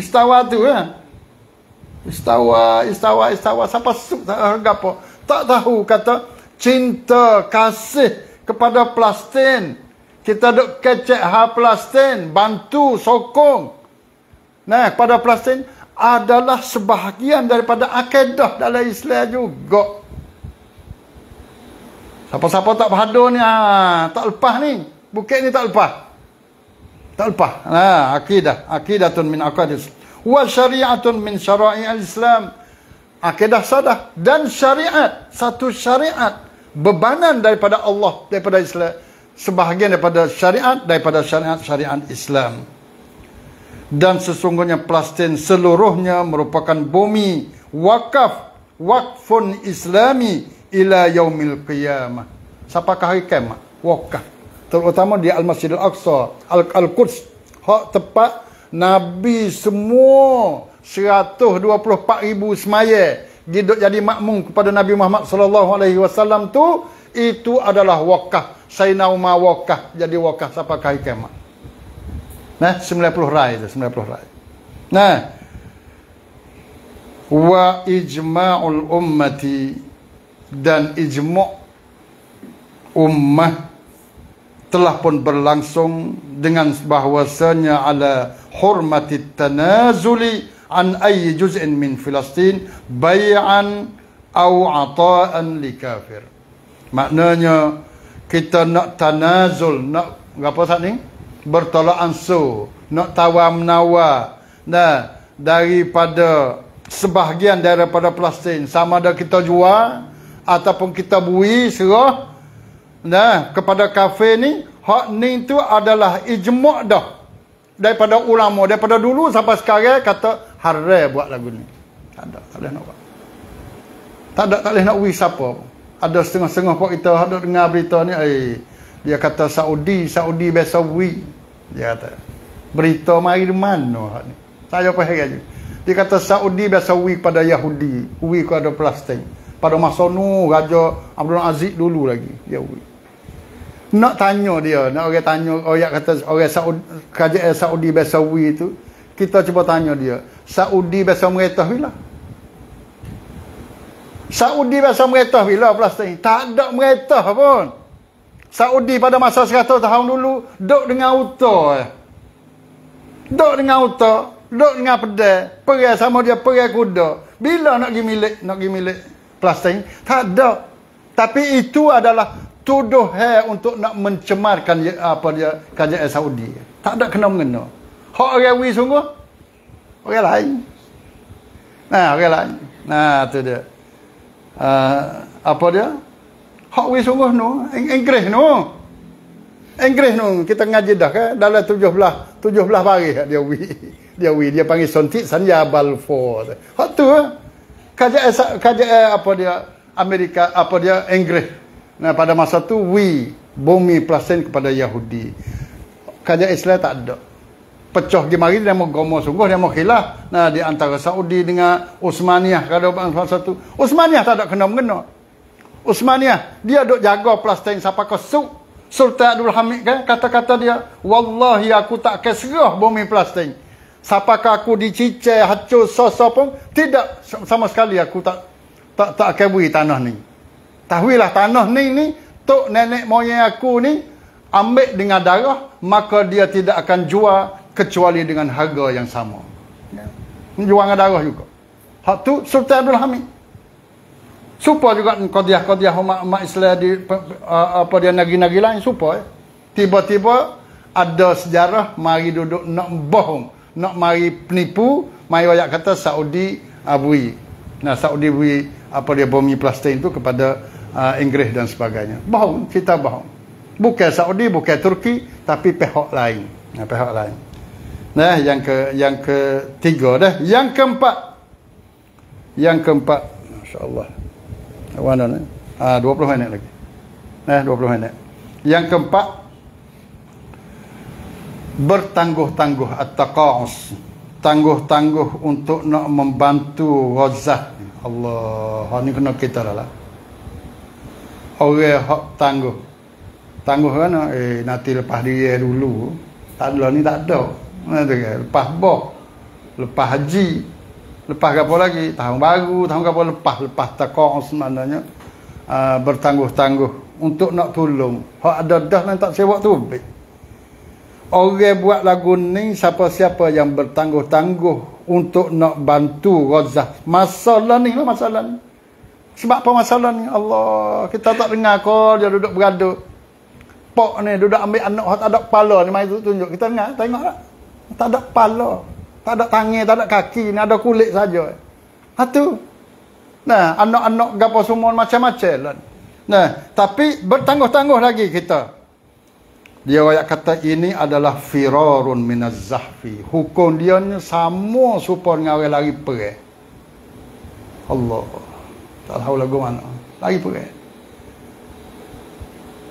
Istawa tu ya. Istawa, istawa, istawa. Siapa suk tak tahu apa. Tak tahu kata cinta, kasih kepada Palestin kita duk kecek ha Palestin, bantu, sokong. Nah, pada Palestin adalah sebahagian daripada akidah dalam Islam juga. Siapa-siapa tak berhadur ni, ha, tak lepas ni. Bukit ni tak lepas. Tak lepas. Nah, akidah. Akidatun min aqadis. Wa syari'atun min syara'i al-Islam. Akidah sadah. Dan syariat. Satu syariat. Bebanan daripada Allah. Daripada Islam sebahagian daripada syariat daripada syariat-syariat Islam. Dan sesungguhnya Palestin seluruhnya merupakan bumi wakaf wakfun islami ila yaumil qiyamah. Siapakah hari kiamat? Wakaf. Terutama di Al-Masjid Al-Aqsa, Al-Quds. Hak tepat Nabi semua 124 ribu semaya hidup jadi makmum kepada Nabi Muhammad sallallahu alaihi wasallam tu itu adalah wakaf Sayyidina Umar wakah jadi wakah sampai hari kiamat. Nah, 90 rai itu, 90 rai. Nah. Wa ijma'ul ummati dan ijma' ummah telah pun berlangsung dengan bahwasanya ala hurmati tanazuli an ayyi juz'in min Filastin bay'an au ata'an li kafir. Maknanya kita nak tanazul nak apa tak ni bertolak ansur nak tawam nawa nah daripada sebahagian daripada Palestin sama ada kita jual ataupun kita bui serah Nah, kepada kafe ni, hak ni tu adalah ijma' dah. Daripada ulama, daripada dulu sampai sekarang kata haram buat lagu ni. Tak ada, tak boleh nak buat. Tak ada, tak boleh nak wis siapa. Ada setengah-setengah pun kita ada dengar berita ni, eh, dia kata Saudi, Saudi biasa wi. Dia kata. Berita mari di mana ni? Saya apa heran. Dia kata Saudi biasa wi pada Yahudi, wi kepada Palestin. Pada masa nu Raja Abdul Aziz dulu lagi dia wi. Nak tanya dia, nak orang tanya, orang kata orang Saudi, kerajaan Saudi biasa wi tu, kita cuba tanya dia, Saudi biasa meretah bila? Saudi biasa meretah bila Palestin? Tak ada meretah pun. Saudi pada masa 100 tahun dulu duduk dengan uta eh. Duduk dengan uta, duduk dengan pedai, pergi sama dia pergi kuda. Bila nak pergi milik nak pergi milik Palestin? Tak ada. Tapi itu adalah tuduh untuk nak mencemarkan apa dia kerajaan Saudi. Tak ada kena mengena. Hak orang wi sungguh orang lain. Nah, orang lain. Nah, tu dia. Uh, apa dia? Hak wi sungguh no, Inggeris no. Inggeris no, kita ngaji dah kan dalam 17 17 baris dia wi. Dia wi, dia panggil Sontik Sanja Balfour. Hak tu. Kerajaan sa- kerajaan apa dia Amerika apa dia Inggeris. Nah, pada masa tu wi bumi Palestin kepada Yahudi. Kerajaan Islam tak ada. Pecah di mari dia mau gomo sungguh dia mau khilaf. Nah, di antara Saudi dengan Utsmaniyah kada masa tu. Utsmaniyah tak ada kena mengena. Utsmaniyah dia duk jaga Palestin sampai ke. Sultan Abdul Hamid kan kata-kata dia, "Wallahi aku tak akan serah bumi Palestin." Sampai ke aku dicicai, hancur, sosa pun tidak sama sekali aku tak tak tak akan beri tanah ni. Tahuilah tanah ni ni tok nenek moyang aku ni ambil dengan darah maka dia tidak akan jual kecuali dengan harga yang sama. Ya. Jual dengan darah juga. Hak tu Sultan Abdul Hamid. Supaya juga kodiah-kodiah umat, umat Islam di apa dia negeri-negeri lain supaya tiba-tiba ada sejarah mari duduk nak bohong, nak mari penipu, mari ayat kata Saudi abui. Nah Saudi bui apa dia bumi Palestin itu kepada uh, Inggeris dan sebagainya. Bohong, kita bohong. Bukan Saudi, bukan Turki, tapi pihak lain. Nah, pihak lain. Nah, yang ke yang ketiga dah. Yang keempat. Yang keempat. Masya-Allah. Mana ni? Ah 20 minit lagi. Nah, 20 minit. Yang keempat bertangguh-tangguh at-taqa'us. Tangguh-tangguh untuk nak membantu Gaza. Allah, hak ni kena kita dah lah. Orang hak tangguh. Tangguh kan eh nanti lepas dia dulu. Tak ada ni tak ada. Lepas boh. Lepas haji. Lepas apa lagi? Tahun baru, tahun apa lepas lepas taqa'us maknanya uh, bertangguh-tangguh untuk nak tolong. Hak ada dah nan tak sewak tu. Orang buat lagu ni siapa-siapa yang bertangguh-tangguh untuk nak bantu Gaza. Masalah ni lah masalah ni. Sebab apa masalah ni? Allah, kita tak dengar kau dia duduk bergaduh. Pok ni duduk ambil anak tak ada kepala ni mai tunjuk. Kita dengar, tengok tak? Ada kepala. Tak ada tangan, tak ada kaki, ni ada kulit saja. Ha tu. Nah, anak-anak gapo semua macam-macam lah. Nah, tapi bertangguh-tangguh lagi kita. Dia ayat kata ini adalah firarun minaz zahfi. Hukum dia ni sama supaya dengan orang lari perang. Allah. Tak tahu lagu mana. Lari perang.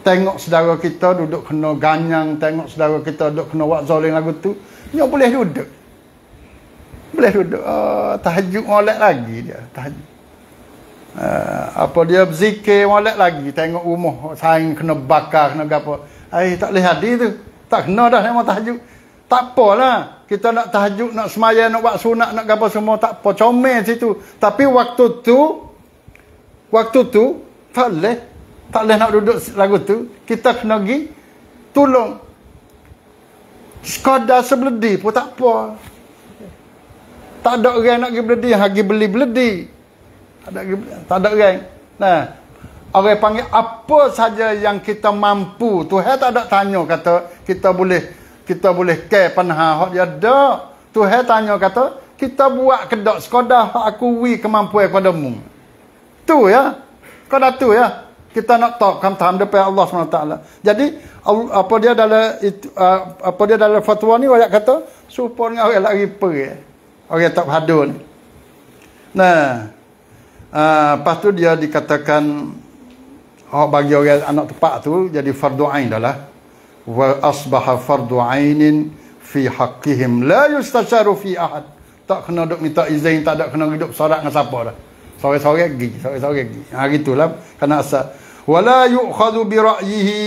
Tengok saudara kita duduk kena ganyang, tengok saudara kita duduk kena buat zalim lagu tu, dia boleh duduk. Boleh duduk. Uh, tahajud molek lagi dia, tahajud. Uh, apa dia berzikir molek lagi, tengok rumah saing kena bakar, kena gapo. Eh tak boleh hadir tu. Tak kena dah nak tahajud. Tak apalah. Kita nak tahajud, nak semaya, nak buat sunat, nak apa semua. Tak apa. Comel situ. Tapi waktu tu, waktu tu, tak boleh. Tak boleh nak duduk lagu tu. Kita kena pergi tolong. Sekadar sebeledi pun tak apa. Tak ada orang nak pergi beledi. Hagi beli beledi. Ada, tak ada orang. Nah, Orang panggil apa saja yang kita mampu. Tuhan tak ada tanya kata kita boleh kita boleh ke panah hak dia ada. Tuhan tanya kata kita buat kedak sekadar aku wi kemampuan padamu. Tu ya. Kada tu ya. Kita nak tahu kam depan Allah SWT. Jadi apa dia dalam itu, apa dia dalam fatwa ni ayat kata supaya dengan orang lari pergi. Orang tak hadur ni. Nah. Uh, lepas tu dia dikatakan oh, bagi orang anak tepat tu jadi fardu ain dah lah. Wa asbaha fardu ainin fi haqqihim la yustasharu fi ahad. Tak kena duk minta izin, tak ada kena hidup sorak dengan siapa dah. Sore-sore pergi, sore-sore pergi. Ha gitulah kena asal. Wala yu'khadhu bi ra'yihi.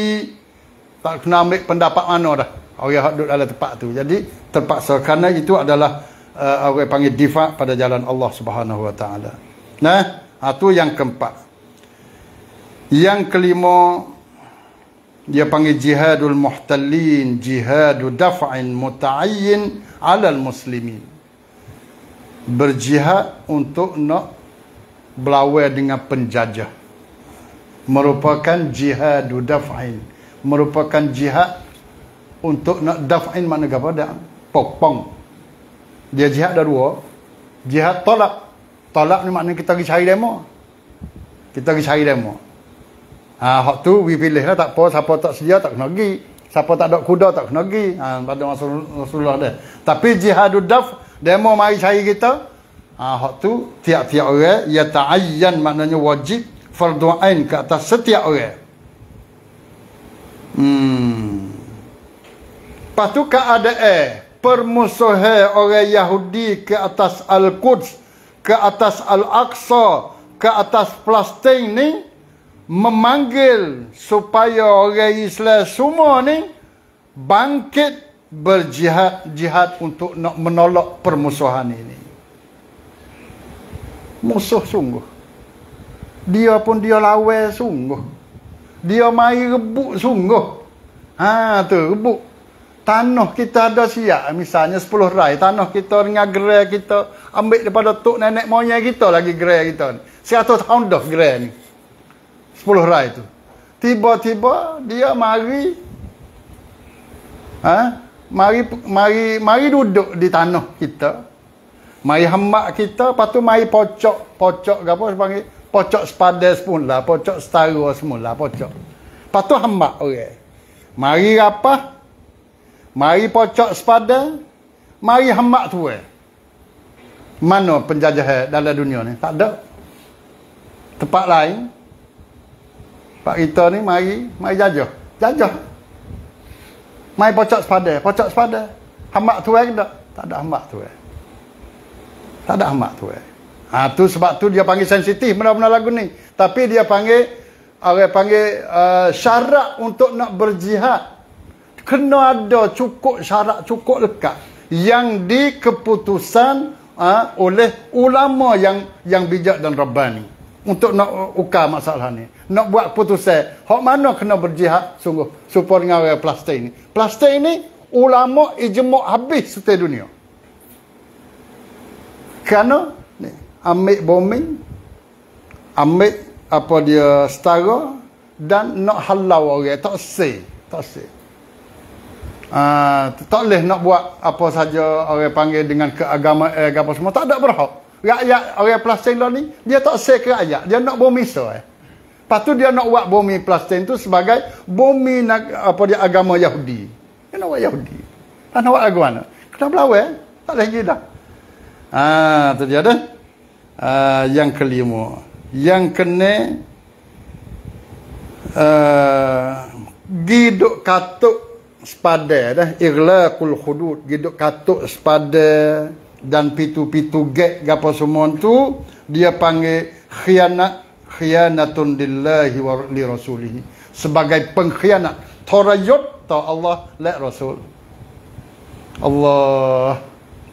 Tak kena ambil pendapat mana dah. Orang hak duduk dalam tempat tu. Jadi terpaksa kerana itu adalah uh, orang panggil difa pada jalan Allah Subhanahu wa taala. Nah, ha, tu yang keempat. Yang kelima dia panggil jihadul muhtallin, jihadu daf'in muta'ayyin 'alal muslimin. Berjihad untuk nak berlawan dengan penjajah. Merupakan jihadu daf'in. Merupakan jihad untuk nak daf'in mana apa dah? Popong. Dia jihad ada dua. Jihad tolak Tolak ni maknanya kita pergi cari demo. Kita pergi cari demo. Ha, hak tu, we pilih lah. Tak apa, siapa tak sedia tak kena pergi. Siapa tak ada kuda tak kena pergi. Ha, pada masa Rasulullah dia. Tapi jihadud daf, demo mari cari kita. Ha, hak tu, tiap-tiap orang, ia ta'ayyan maknanya wajib, fardu'ain ke atas setiap orang. Hmm. Lepas tu keadaan permusuhan orang Yahudi ke atas Al-Quds ke atas Al-Aqsa, ke atas Palestin ni memanggil supaya orang Islam semua ni bangkit berjihad jihad untuk nak menolak permusuhan ini. Musuh sungguh. Dia pun dia lawan sungguh. Dia mai rebut sungguh. Ha tu rebut tanah kita ada siap. Misalnya 10 rai tanah kita dengan gerai kita ambil daripada tok nenek moyang kita lagi gerai kita ni. 100 tahun dah gerai ni. 10 rai tu. Tiba-tiba dia mari ha mari mari mari duduk di tanah kita. Mari hambak kita lepas tu mari pocok pocok apa panggil pocok sepadan semula pocok setara semula pocok lepas tu hambak orang mari rapah Mari pocok sepada, mari hambak tu eh. Mana penjajah dalam dunia ni? Tak ada. Tempat lain. Pak kita ni mari, mari jajah. Jajah. Mari pocok sepada, pocok sepada. Hambak tu eh tak? Tak ada hambak tu eh. Tak ada hambak tu eh. Ha, tu sebab tu dia panggil sensitif benda-benda lagu ni. Tapi dia panggil, orang panggil uh, syarat untuk nak berjihad. Kena ada cukup syarat cukup lekat yang dikeputusan uh, oleh ulama yang yang bijak dan rabbani untuk nak ukar masalah ni. Nak buat keputusan hak mana kena berjihad? Sungguh supaya dengan orang plastik ini plastik ini ulama ijma' habis setelah dunia. Kerana ni, ambil bombing ambil apa dia setara dan nak halau orang. Tak say tak say Uh, tak boleh nak buat apa saja orang panggil dengan keagamaan eh, apa semua. Tak ada berhak. Rakyat orang Palestin lah ni dia tak say ke rakyat. Dia nak bumi so eh. lepas tu dia nak buat bumi Palestin tu sebagai bumi nak, apa dia agama Yahudi. Dia nak buat Yahudi. Tak nak buat lagu mana. Kena berlawan eh? tak lagi dah ah tu dia dah uh, yang kelima. Yang kena uh, giduk katuk sepada dah. Iglaqul hudud. Giduk katuk sepada dan pitu-pitu gek gapo semua tu dia panggil khianat khianatun lillahi wa li rasulih sebagai pengkhianat. Torayut ta Allah la rasul. Allah.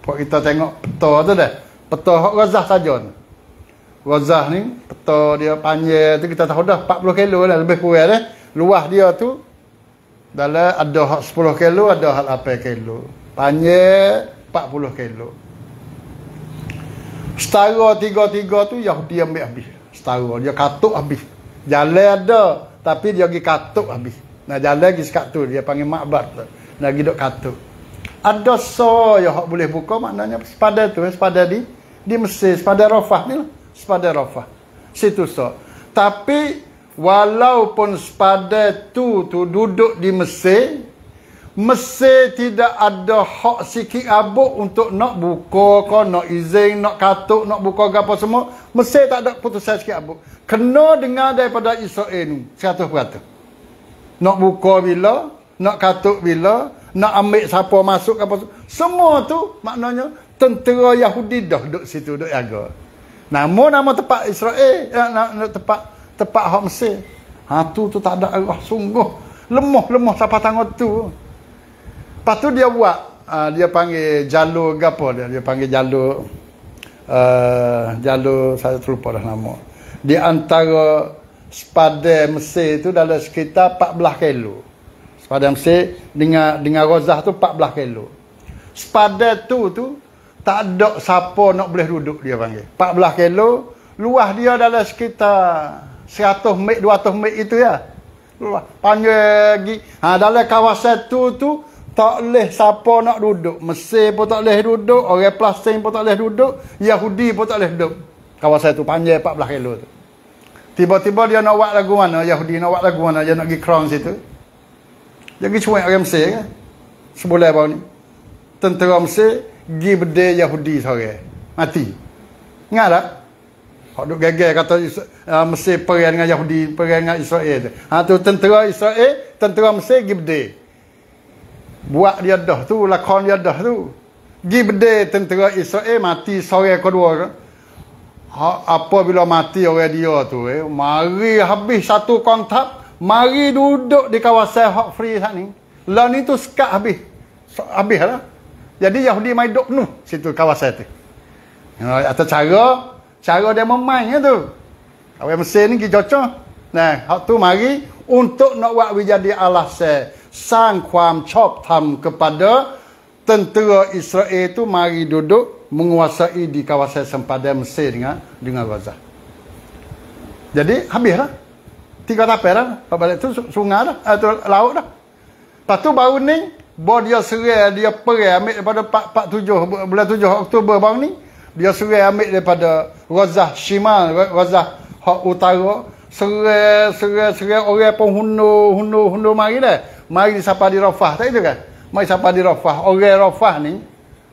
Pak kita tengok peta tu dah. Peta hak Gazah saja Gazah ni peta dia panjang tu kita tahu dah 40 kilo dah lebih kurang dah luas dia tu dalam ada hak 10 kilo, ada hak 8 kilo. Panjang 40 kilo. Setara tiga-tiga tu Yahudi ambil habis. Setara. Dia katuk habis. Jalan ada. Tapi dia pergi katuk habis. Nah jalan lagi sekat tu. Dia panggil makbat tu. Nah pergi katuk. Ada so yang boleh buka maknanya sepada tu. Eh, sepada di di Mesir. Sepada Rafah ni lah. Sepada Rafah. Situ so. Tapi walaupun sepada tu tu duduk di Mesir Mesir tidak ada hak sikit abuk untuk nak buka ke, nak izin, nak katuk, nak buka apa semua. Mesir tak ada putusan sikit abuk. Kena dengar daripada Israel ni, 100%. Nak buka bila, nak katuk bila, nak ambil siapa masuk apa semua. Semua tu maknanya tentera Yahudi dah duduk situ, duduk jaga. Nama nama tempat Israel, eh, nama tempat tempat hak Mesir. Ha tu tu tak ada arah sungguh. Lemah-lemah siapa tangguh tu. Lepas tu dia buat uh, dia panggil jalur gapo dia dia panggil jalur uh, jalur saya terlupa dah nama. Di antara sepadan Mesir tu dalam sekitar 14 kilo. Sepadan Mesir dengan dengan Rozah tu 14 kilo. Sepadan tu tu tak ada siapa nak boleh duduk dia panggil. 14 kilo, luas dia dalam sekitar 100 meter 200 meter itu ya. Luas. Panjang lagi. Ha dalam kawasan tu tu tak boleh siapa nak duduk. Mesir pun tak boleh duduk. Orang Palestin pun tak boleh duduk. Yahudi pun tak boleh duduk. Kawasan tu panjang 14 kilo tu. Tiba-tiba dia nak buat lagu mana. Yahudi nak buat lagu mana. Dia nak pergi crown situ. Dia pergi cuak orang Mesir kan. Sebulan baru ni. Tentera Mesir. Pergi berdeh Yahudi seorang. Mati. Ingat tak? Hak duk gagal kata uh, Mesir perang dengan Yahudi, perang dengan Israel. Ha tu tentera Israel, tentera Mesir pergi berdeh buat dia dah tu lakon dia dah tu gi bede tentera Israel mati sore kedua ke ha, apa bila mati orang dia tu eh mari habis satu kontrak mari duduk di kawasan hak free sat ni lah ni tu sekat habis habis lah jadi Yahudi mai duduk penuh situ kawasan tu ha, atau cara cara dia memain tu orang Mesir ni pergi cocok nah hak tu mari untuk nak buat jadi alasan สร้างความชอบธรรม kepada tentera Israel itu mari duduk menguasai di kawasan sempadan Mesir dengan dengan Gaza. Jadi habislah. Tiga tapir dah. Balik tu sungai dah atau laut dah. Lepas tu baru ni bawa dia serai dia perang ambil daripada 47 bulan 7 Oktober baru ni dia serai ambil daripada Gaza Shimal Gaza hak utara. Serai serai serai orang pun hundur hundur hundur mari dah. Mari disapa di Rafah tak itu kan? Mari sapa di Rafah orang Rafah ni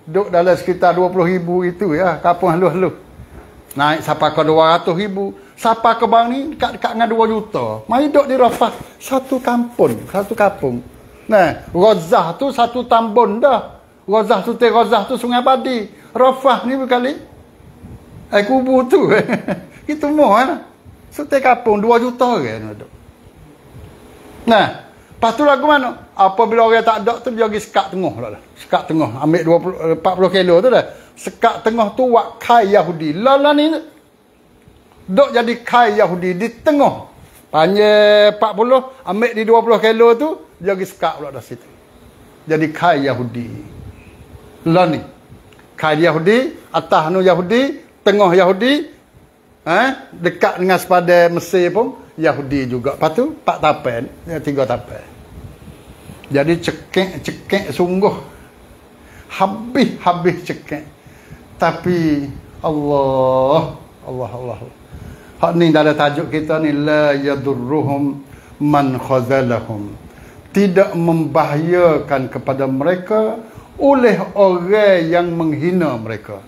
duduk dalam sekitar 20 ribu itu ya kampung halus-halus naik sapa ke 200 ribu. Sapa ke bang ni dekat-dekat dengan 2 juta. Mari duduk di Rafah. Satu kampung satu kampung nah Rozah tu satu tambun dah Rozah tu te Rozah tu sungai padi Rafah ni berkali eh kubu tu itu mau kan Setiap kampung 2 juta orang duduk. Nah, Lepas tu lagu mana? Apabila orang tak ada tu dia pergi sekat tengah lah. Sekat tengah. Ambil 20, 40 kilo tu dah. Sekat tengah tu wak kai Yahudi. Lala ni dok jadi kai Yahudi di tengah. Panjang 40, ambil di 20 kilo tu dia pergi sekat pula dah situ. Jadi kai Yahudi. Lala ni. Kai Yahudi, atas nu Yahudi, tengah Yahudi, eh, dekat dengan sepadan Mesir pun Yahudi juga. Lepas tu, empat tapen, tiga tapen. Jadi cekek-cekek sungguh. Habis-habis cekek. Tapi Allah, Allah, Allah. Hak ni dalam tajuk kita ni la yadurruhum man khazalahum. Tidak membahayakan kepada mereka oleh orang yang menghina mereka.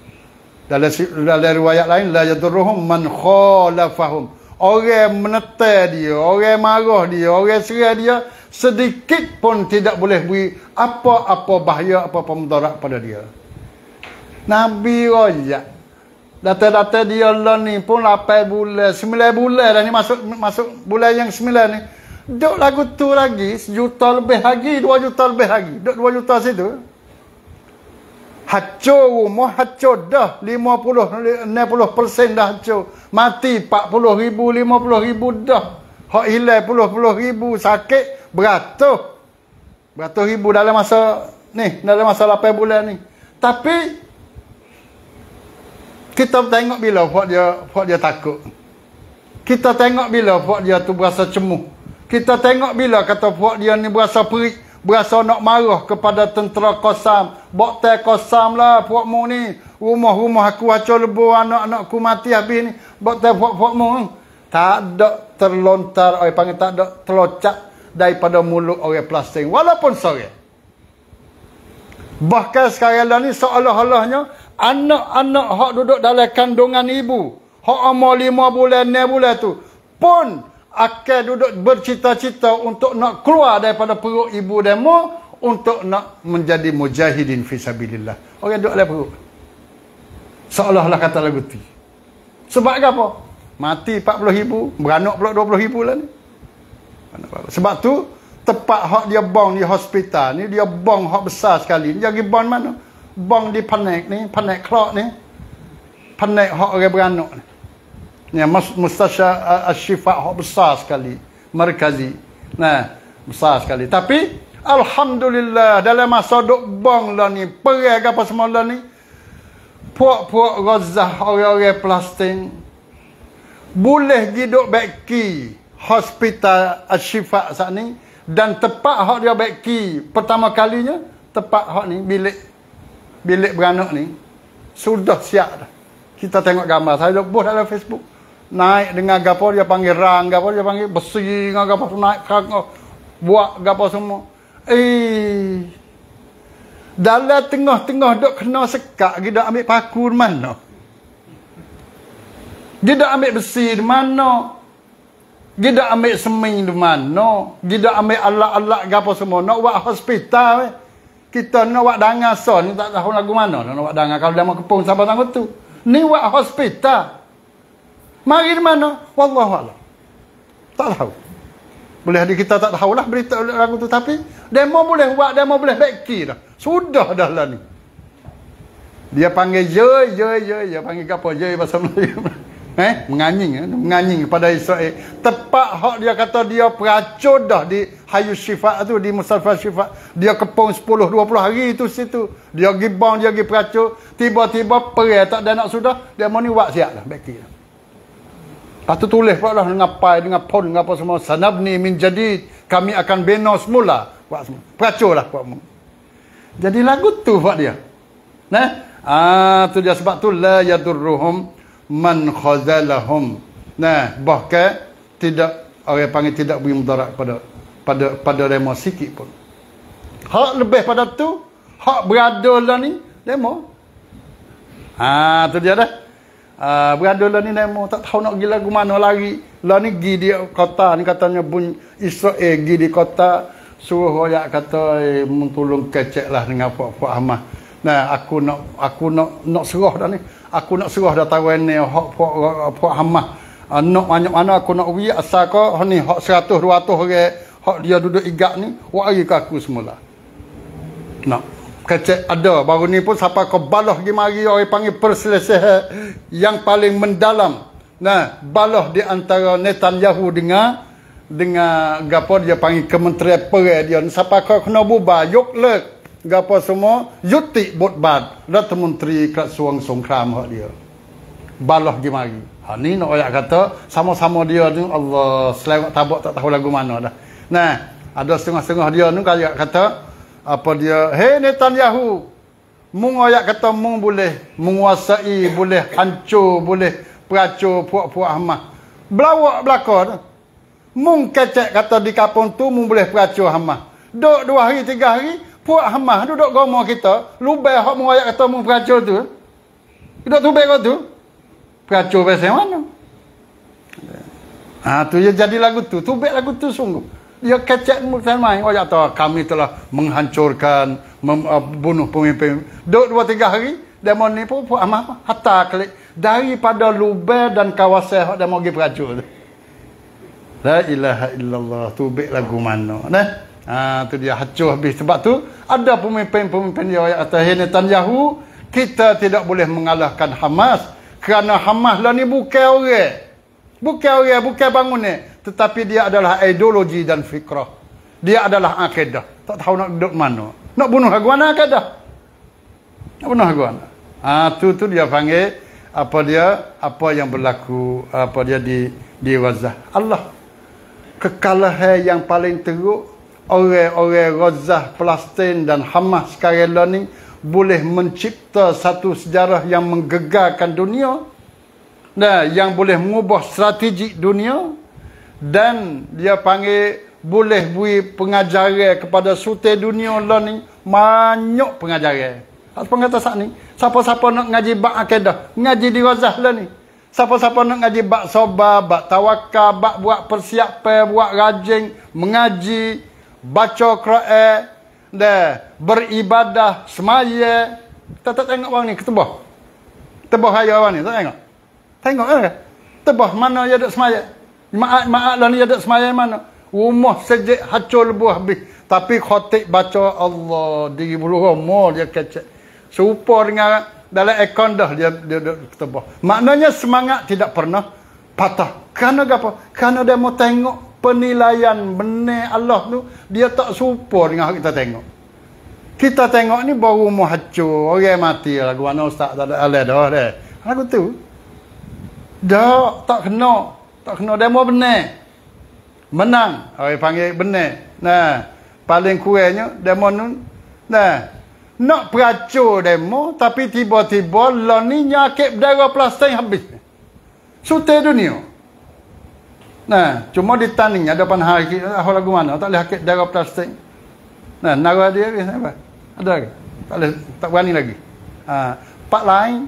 Dalam dalam riwayat lain la yadurruhum man khalafahum. Orang menetai dia, orang marah dia, orang serai dia sedikit pun tidak boleh beri apa-apa bahaya apa-apa mudarat pada dia. Nabi rojak. Data-data dia lah ni pun 8 bulan, 9 bulan dah ni masuk masuk bulan yang 9 ni. Duk lagu tu lagi, sejuta lebih lagi, dua juta lebih lagi. Duk dua juta situ. Hancur rumah, hancur dah. 50, 60% dah hancur. Mati 40 ribu, 50 ribu dah. Hak hilang puluh puluh ribu sakit beratus. Beratus ribu dalam masa ni, dalam masa 8 bulan ni. Tapi kita tengok bila buat dia buat dia takut. Kita tengok bila buat dia tu berasa cemuh. Kita tengok bila kata buat dia ni berasa perik, berasa nak marah kepada tentera Qasam. Bok teh Qasam lah buat mu ni. Rumah-rumah aku hancur lebur, anak-anakku mati habis ni. Teh buat-buat mu. Tak ada terlontar, orang panggil tak ada terlocak daripada mulut orang Palestin. Walaupun sore. Bahkan sekarang lah ni seolah-olahnya anak-anak hak duduk dalam kandungan ibu, hak umur lima bulan, enam bulan tu pun akan duduk bercita-cita untuk nak keluar daripada perut ibu demo untuk nak menjadi mujahidin fisabilillah. Orang duduk dalam perut. Seolah-olah kata lagu tu. Sebab apa? Mati 40 ribu, beranak pula 20 ribu lah ni. Sebab tu, tepat hak dia bong di hospital ni, dia bong hak besar sekali. Dia pergi bong mana? Bong di panek ni, panek klok ni. Panek hak orang beranak ni. Ni mustasya asyifa besar sekali. Merkazi. Nah, besar sekali. Tapi, Alhamdulillah, dalam masa duk bong lah ni, perih apa semua lah ni, puak-puak Gaza orang-orang Palestin boleh hidup beki hospital Ashifa saat ni dan tepat hak dia beki pertama kalinya tepat hak ni bilik bilik beranak ni sudah siap dah kita tengok gambar saya duk post dalam Facebook naik dengan gapo dia panggil rang gapo dia panggil besi dengan gapo naik buat gapo semua eh dalam tengah-tengah dok kena sekak, dia ambil paku di mana? Dia dak ambil besi di mana? Dia dak ambil seming di mana? Dia dak ambil alat-alat apa semua nak buat hospital eh. Kita nak buat dangar so ni tak tahu lagu mana nak buat dangar kalau dia mau kepung sampai tangguh tu. Ni buat hospital. Mari di mana? Wallahu a'lam. Tak tahu. Boleh ada kita tak tahulah berita lagu tu tapi demo boleh buat demo boleh beki dah. Sudah dah lah ni. Dia panggil je, je, je. Dia panggil apa? Je bahasa Melayu. eh? Menganying. Eh? Menganying kepada Israel. Tepat hak dia kata dia peracun dah di Hayu Syifat tu. Di Mustafa Syifat. Dia kepung 10-20 hari tu situ. Dia pergi bang, dia pergi peracun. Tiba-tiba perih tak ada nak sudah. Dia mau ni buat siap lah. Lah. Lepas tu tulis pula lah dengan pai, dengan pon, dengan apa semua. Sanabni min jadi kami akan bina semula. Buat semua. Peracun lah. Buat. Jadi lagu tu buat dia. Nah, ah tu dia sebab tu la yadurruhum man khazalahum. Nah, bahkan tidak orang panggil tidak beri mudarat pada pada pada demo sikit pun. Hak lebih pada tu, hak berada lah ni demo. Ah tu dia dah. Ah berada lah ni demo tak tahu nak pergi lagu mana lagi. Lah ni pergi di kota ni katanya bun Israel pergi di kota suruh royak kata eh, tolong kecek lah dengan puak-puak Hamas. Nah, aku nak aku nak nak serah dah ni. Aku nak serah dah tahu ni hak puak puak Hamas. Uh, nak banyak mana aku nak pergi asal kau ni hak 100 200 orang hak dia duduk igak ni wari ke aku semula. Nak kecek ada. Baru ni pun siapa kau balah pergi mari orang panggil perselisihan yang paling mendalam. Nah, balah di antara Netanyahu dengan dengan gapo dia panggil kementerian perang dia. Siapa kau kena bubar? Yuk lek gapo semua? Yuti botbat Datuk Menteri Kerajaan Songkram hak dia. Balah gi mari. Ha ni nak ayat kata sama-sama dia tu Allah selewat tabak tak tahu lagu mana dah. Nah ada setengah-setengah dia tu kaya kata apa dia hey Netanyahu mung ayat kata mung boleh menguasai boleh hancur boleh peracur puak-puak Hamas belawak belakang tu Mung kecek kata di kampung tu mung boleh peracur Hamas. Duk dua hari, tiga hari, puak Hamas duduk gomo kita. Lubai hak mung ayat kata mung peracur tu. Duduk tu baik tu. Peracur pasal mana? Ha, tu dia jadi lagu tu. Tu lagu tu sungguh. Dia kecek mungkin main. Oh, ya tahu kami telah menghancurkan, mem, uh, pemimpin. Duk dua tiga hari, demo ni pun Hamas. Hatta klik. Daripada Lubai dan kawasan hak demo pergi peracur. La ilaha illallah. Tu baik lagu mana. Nah. Ha, tu dia hancur habis. Sebab tu ada pemimpin-pemimpin dia yang kata Netanyahu kita tidak boleh mengalahkan Hamas kerana Hamas lah ni bukan orang. Bukan orang, bukan bangun ni. Tetapi dia adalah ideologi dan fikrah. Dia adalah akidah. Tak tahu nak duduk mana. Nak bunuh lagu mana akidah? Nak bunuh lagu mana? Ha, tu tu dia panggil apa dia apa yang berlaku apa dia di di Wazah. Allah kekalahan yang paling teruk orang-orang Gaza, Palestin dan Hamas sekarang ni boleh mencipta satu sejarah yang menggegarkan dunia Nah, yang boleh mengubah strategi dunia dan dia panggil boleh beri pengajaran kepada sute dunia lah ni banyak pengajaran. Apa kata saat ni? Siapa-siapa nak ngaji bak akidah, ngaji di Razah lah ni. Siapa-siapa nak ngaji bak soba, bak tawakal, bak buat persiapan, buat rajin, mengaji, baca Quran, dah beribadah, semaya. Kita tak tengok orang ni ketebah. Tebah raya orang ni, tak tengok. Tengok eh. Tebah mana dia duduk semaya. Maat-maat lah ni dia duduk semaya mana. Rumah sejik hacur lebuh habis. Tapi khotik baca Allah. Diri bulu rumah dia kecek. Serupa dengan dalam ekon dah dia dia duduk ketebah. Maknanya semangat tidak pernah patah. Kerana apa? Kerana dia mau tengok penilaian benar Allah tu. Dia tak serupa dengan kita tengok. Kita tengok ni baru rumah hacur. Orang mati lagu mana ustaz tak ada alih dah. Lagu tu. Dah, tak kena. Tak kena demo benar. Menang. Orang panggil benar. Nah, paling kurangnya demo nun. Nah, nak peracur demo tapi tiba-tiba lah ni nyakit berdarah plastik habis. Sute dunia. Nah, cuma ditanding ada pan hari ah lagu mana tak boleh hakik darah plastik. Nah, nara dia ke apa? Ada? Tak boleh tak berani lagi. Ha, pak lain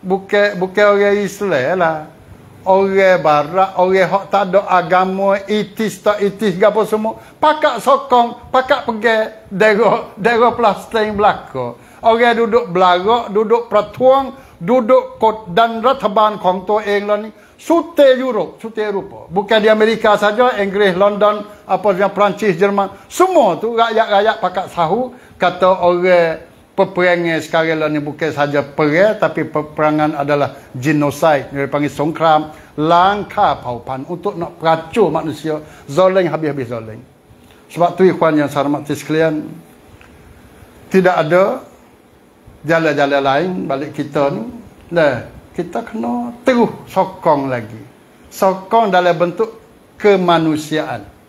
bukan bukan orang Islam lah orang barat, orang hak tak ada agama, itis tak itis gapo semua, pakak sokong, pakak pergi daerah daerah plastik belaka. Orang duduk belagak, duduk peratuang, duduk kot dan rataban kong to eng lah ni. Sute Europe, sute Eropa. Bukan di Amerika saja, Inggris, London, apa yang Perancis, Jerman. Semua tu rakyat-rakyat pakak sahu kata orang peperangan sekarang lah ni bukan saja perang tapi peperangan adalah genocide dia panggil songkram langkah paupan untuk nak peracur manusia. Zalim habis-habis zalim sebab tu ikhwan yang saya hormati sekalian tidak ada jalan-jalan lain balik kita ni. Nah kita kena terus sokong lagi. Sokong dalam bentuk kemanusiaan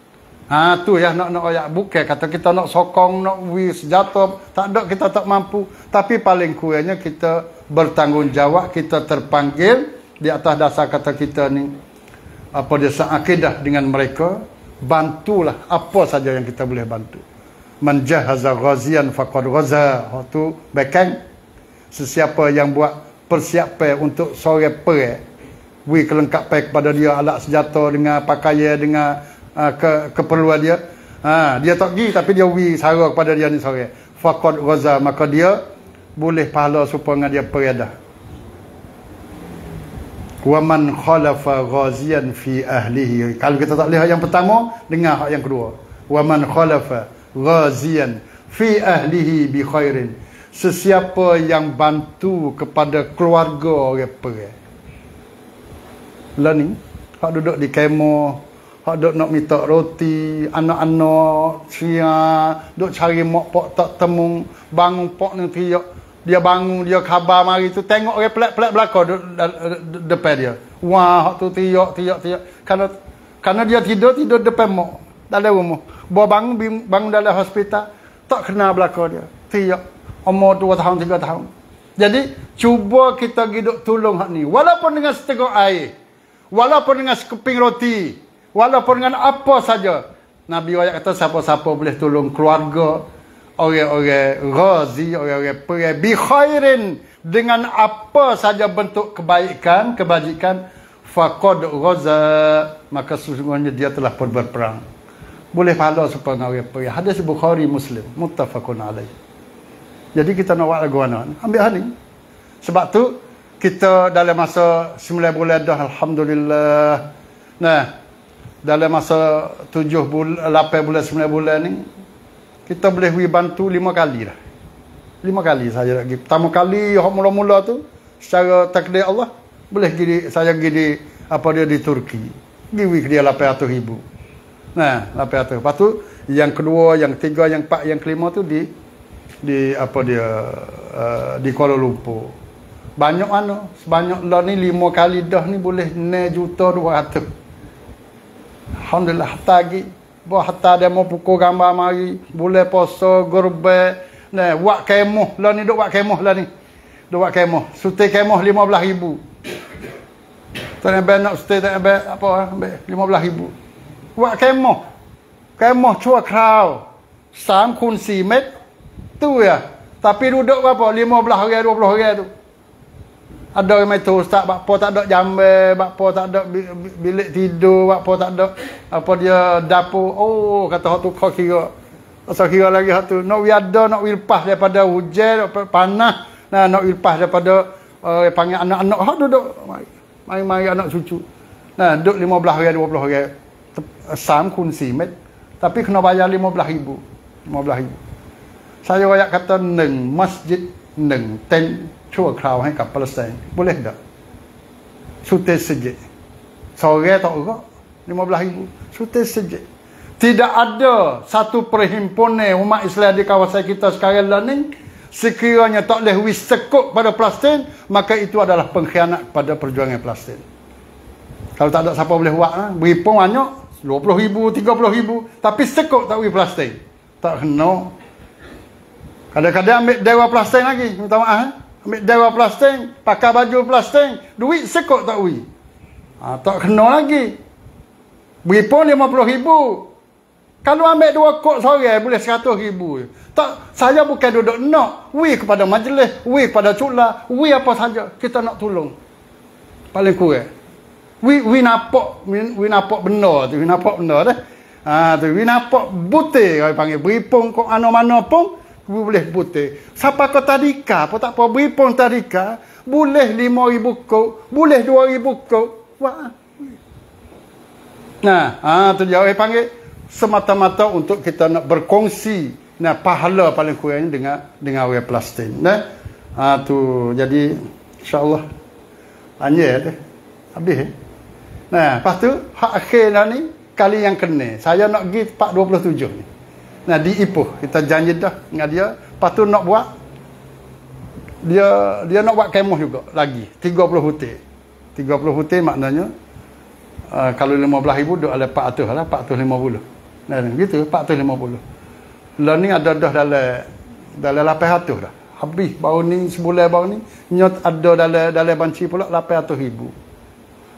Ha tu ya nak nak ayat bukan kata kita nak sokong nak wi sejata tak ada kita tak mampu. Tapi paling kurangnya kita bertanggungjawab kita terpanggil di atas dasar kata kita ni apa dia akidah dengan mereka bantulah apa saja yang kita boleh bantu. Manjahaza ghazian faqad ghaza. Tu bekan sesiapa yang buat persiapan untuk sore perang wi kelengkapan kepada dia alat senjata dengan pakaian dengan uh, ke keperluan dia. Ha, dia tak pergi tapi dia wi sara kepada dia ni sore. Faqad ghaza maka dia boleh pahala supaya dia periadah. Wa man khalafa ghaziyan fi ahlihi. Kalau kita tak lihat yang pertama, dengar hak yang kedua. Wa man khalafa ghaziyan fi ahlihi bi khairin. Sesiapa yang bantu kepada keluarga orang perang. Ni, hak duduk di kemah Hak duk nak minta roti, anak-anak sia, duk cari mak pok tak temu, bangun pok ni tiak. Dia bangun, dia khabar mari tu tengok orang pelak-pelak belakang depan dia. Wah, hak tu tiak, tiak, tiak. Karena karena dia tidur, tidur depan mak dalam rumah. Bawa bangun, bangun dalam hospital, tak kenal belakang dia. Tiak. Umur 2 tahun, 3 tahun. Jadi, cuba kita hidup tolong hak ni. Walaupun dengan setengah air. Walaupun dengan sekeping roti. Walaupun dengan apa saja. Nabi ayat kata siapa-siapa boleh tolong keluarga. Orang-orang razi, orang-orang perai. Bi khairin. Dengan apa saja bentuk kebaikan, kebajikan. Faqad raza. Maka sesungguhnya dia telah pun berperang. Boleh pahala supaya orang perai. Hadis Bukhari Muslim. Muttafaqun alaih. Jadi kita nak buat lagu mana? Ambil hal ni. Sebab tu, kita dalam masa 9 bulan dah, Alhamdulillah. Nah, dalam masa tujuh bulan, lapan bulan, sembilan bulan ni, kita boleh pergi bantu lima kali dah. Lima kali saya lagi. Pertama kali, yang mula-mula tu, secara takdir Allah, boleh pergi, saya di, apa dia, di Turki. Ke dia lapan ratus ribu. Nah, lapan ratus. Lepas tu, yang kedua, yang ketiga, yang empat, yang kelima tu di, di apa dia, uh, di Kuala Lumpur. Banyak mana? Sebanyak lah ni, lima kali dah ni boleh 9 juta 200. Alhamdulillah hatta lagi. Buat hatta dia mau pukul gambar mari. Boleh poso, gerbe. Nah, buat kemoh. Lah ni duk buat kemoh lah ni. Duk buat kemoh. Suti kemoh RM15,000. Tak ambil nak stay tak ambil apa ah, ambil 15 ribu. Buat kemoh. Kemoh cua crowd. 3 คูณ4เมตร tu ya. Tapi duduk berapa? 15 orang 20 orang tu. Ada yang main tu ustaz bakpo tak ada jambe, bakpo tak ada bi- bi- bilik tidur, bakpo tak ada apa dia dapur. Oh, kata hak tu kau kira. Asal kira lagi hak tu. Nak wi ada, nak wi lepas daripada hujan, daripada panas. Nah, nak wi lepas daripada uh, panggil anak-anak hak duduk mari-mari anak cucu. Nah, duduk 15 orang 20 orang. Tep- Sam kun 4 met. Tapi kena bayar 15 ribu. 15 ribu. Saya rakyat kata neng masjid neng tent ชั่วคราวให้กับปาเลสไตน์ boleh tak sute sejak sore tak juga 15 ribu sute sejak tidak ada satu perhimpunan umat Islam di kawasan kita sekarang lah ni sekiranya tak boleh wis sekut pada Palestin maka itu adalah pengkhianat pada perjuangan Palestin kalau tak ada siapa boleh buat ha? beri pun banyak 20 ribu 30 ribu tapi sekut tak wis Palestin tak kena kadang-kadang ambil dewa Palestin lagi minta maaf ha? Ambil dewa Palestin pakai baju Palestin duit sekut tak wis ha, tak kena lagi beri pun 50 ribu kalau ambil dua kok sore boleh 100 ribu. Tak, saya bukan duduk nak. We kepada majlis, we kepada cula, we apa saja. Kita nak tolong. Paling kurang. We, we nampak, we nampak benar tu. We nampak benar dah. Ha, tu, we nampak butir. Orang panggil beripung kok mana-mana pun. Boleh butir. Siapa kau tadika apa tak apa. Beripung tadika. Boleh 5,000 kok. Boleh 2,000 kok. Wah. Nah, ha, tu dia orang panggil semata-mata untuk kita nak berkongsi nah pahala paling kurang dengan dengan orang Palestin nah ha, tu jadi insyaallah hanya deh habis eh? nah lepas tu hak akhir ni kali yang kena saya nak pergi 427 ni nah di Ipoh kita janji dah dengan dia lepas tu nak buat dia dia nak buat kemah juga lagi 30 hutir 30 hutir maknanya uh, kalau 15 ribu duk ada 400 lah 450 Nah, gitu 450. Lah ni ada dah dalam dalam 800 dah. Habis baru ni sebulan baru ni nyot ada dalam dalam banci pula 800 ribu.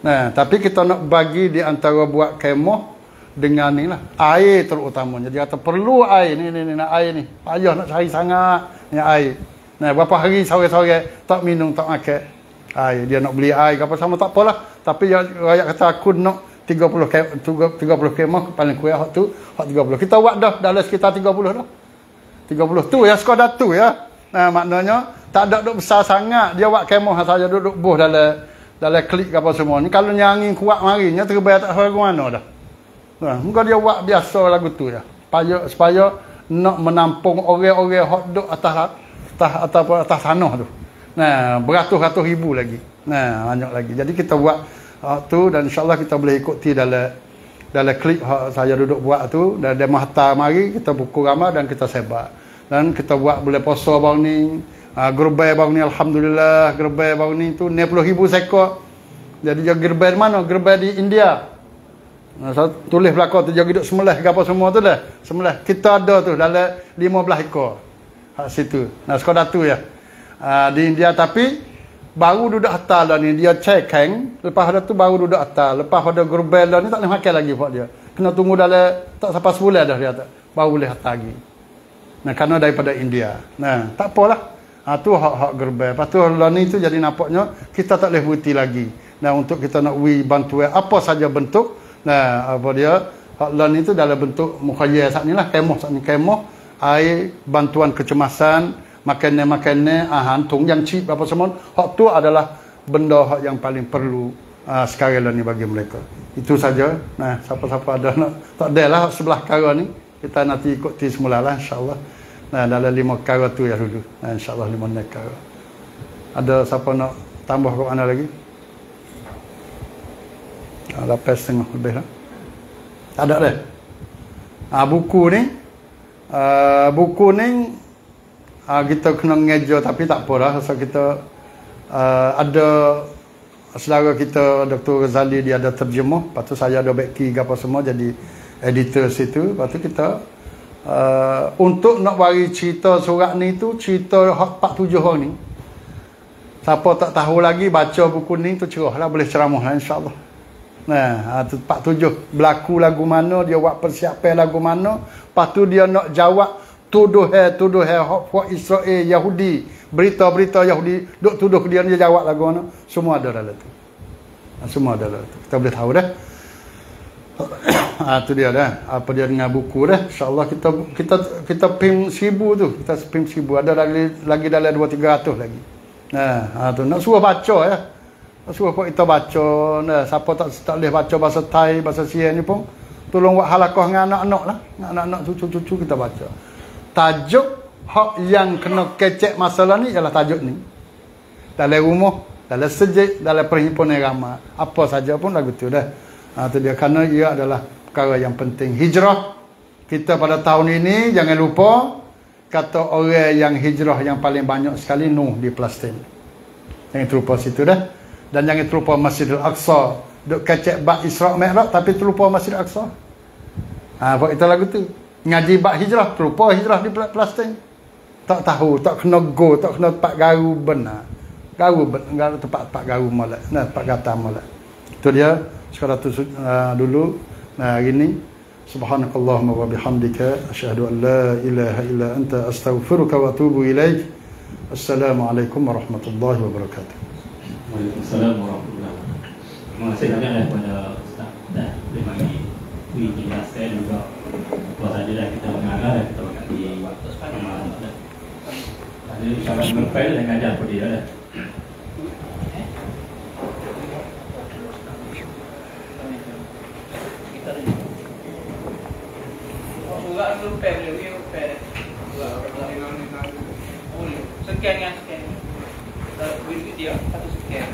Nah, tapi kita nak bagi di antara buat kemah dengan ni lah air terutamanya. Dia kata perlu air ni ni ni nak air ni. Payah nak cari sangat ni air. Nah, berapa hari sore-sore tak minum tak makan air. Dia nak beli air apa sama tak apalah. Tapi rakyat kata aku nak 30 kem, 30 kemah paling kurang hak tu hak 30 kita buat dah dalam sekitar 30 dah 30 tu ya sekadar tu ya nah maknanya tak ada duk besar sangat dia buat kemah saja duduk buh dalam dalam klik apa semua ni kalau nyanyi kuat marinya terbayar tak tahu mana dah nah muka dia buat biasa lagu tu ya. Supaya supaya nak menampung orang-orang hak duk atas atas atas atas, tanah tu. Nah beratus-ratus ribu lagi. Nah banyak lagi. Jadi kita buat uh, tu dan insyaallah kita boleh ikuti dalam dalam klip saya duduk buat tu. Dan demo harta mari kita buku ramah dan kita sebar. Dan kita buat boleh poso bang ni. Uh, gerbai bang ni alhamdulillah gerbai bang ni tu 60000 sekor jadi dia gerbai mana? Gerbai di India tulis belakang tu jaga duduk semelah ke apa semua tu dah. Semelah. Kita ada tu dalam 15 ekor. Hak situ. Nah, sekolah tu ya. Uh, di India tapi baru duduk atas lah ni dia check hang lepas ada tu baru duduk atas lepas ada gerbel lah ni tak boleh makan lagi buat dia kena tunggu dalam tak sampai sebulan dah dia tak baru boleh atas lagi nah kerana daripada India nah tak apalah ha, tu hak-hak gerbel lepas tu lah ni tu jadi nampaknya kita tak boleh berhenti lagi nah untuk kita nak wi bantuan apa saja bentuk nah apa dia hak lah ni tu dalam bentuk mukhayyar saat ni lah kemah saat ni kemah air bantuan kecemasan makanan-makanan, ah, hantung yang cheap apa semua, hak tu adalah benda hak yang paling perlu uh, sekarang ni bagi mereka. Itu saja. Nah, siapa-siapa ada nak tak ada lah sebelah kara ni, kita nanti ikuti semula lah insya-Allah. Nah, dalam lima kara tu ya dulu. Nah, insya-Allah lima kara. Ada siapa nak tambah ke mana lagi? Lapan setengah lebih lah. Tak ada dah. Ah, buku ni, uh, buku ni uh, kita kena ngejo tapi tak apa lah sebab kita uh, ada saudara kita Dr. Ghazali dia ada terjemah lepas tu saya ada backing apa semua jadi editor situ lepas tu kita uh, untuk nak bagi cerita surat ni tu cerita hak 47 orang ni Siapa tak tahu lagi baca buku ni tu cerahlah boleh ceramah lah insya-Allah. Nah, ha, tu Pak Tujuh berlaku lagu mana, dia buat persiapan lagu mana, lepas tu dia nak jawab tuduh eh tuduh eh hak Israel Yahudi, berita-berita Yahudi duk tuduh dia dia jawab lagu mana, semua ada dalam tu. Ha, semua ada dalam tu. Kita boleh tahu dah. Ah tu dia dah. Apa dia dengan buku dah. Insya-Allah kita kita kita pim seribu tu. Kita pim seribu ada lagi lagi dalam dua tiga ratus lagi. Nah, ha tu nak suruh baca ya. Suruh kok kita baca. Nah, siapa tak tak boleh baca bahasa Thai, bahasa Sia ni pun tolong buat halakah dengan anak-anak lah. Anak-anak cucu-cucu kita baca. Tajuk hak yang kena kecek masalah ni ialah tajuk ni. Dalam rumah, dalam sejik, dalam perhimpunan ramah. Apa saja pun lagu tu dah. Ha, tu dia kerana ia adalah perkara yang penting. Hijrah kita pada tahun ini jangan lupa kata orang yang hijrah yang paling banyak sekali Nuh di Palestin. Jangan terlupa situ dah. Dan jangan terlupa Masjidil Aqsa. Duk kecek bak Isra' Mi'raj tapi terlupa Masjidil Aqsa. Ha, buat itu lagu tu. Ngaji bak hijrah, terlupa hijrah di Palestin. Tak tahu, tak kena go, tak kena tempat garu benar. Garu benar, tempat-tempat garu molek. Nah, tempat gata molek. Itu dia sekarang tu uh, dulu nah hari ni subhanakallahumma wa bihamdika asyhadu an la ilaha illa anta astaghfiruka wa atubu ilaik assalamualaikum warahmatullahi wabarakatuh Waalaikumsalam warahmatullahi wabarakatuh. Terima kasih banyak kepada Ustaz dan terima kasih Wih jelaskan juga Apa saja kita mengajar dan kita mengerti waktu sepanjang malam. Ada insyaAllah berfail dan ngajar pada dia dulu, dia pen. Sekian yang sekian. Kalau duit dia satu sekian.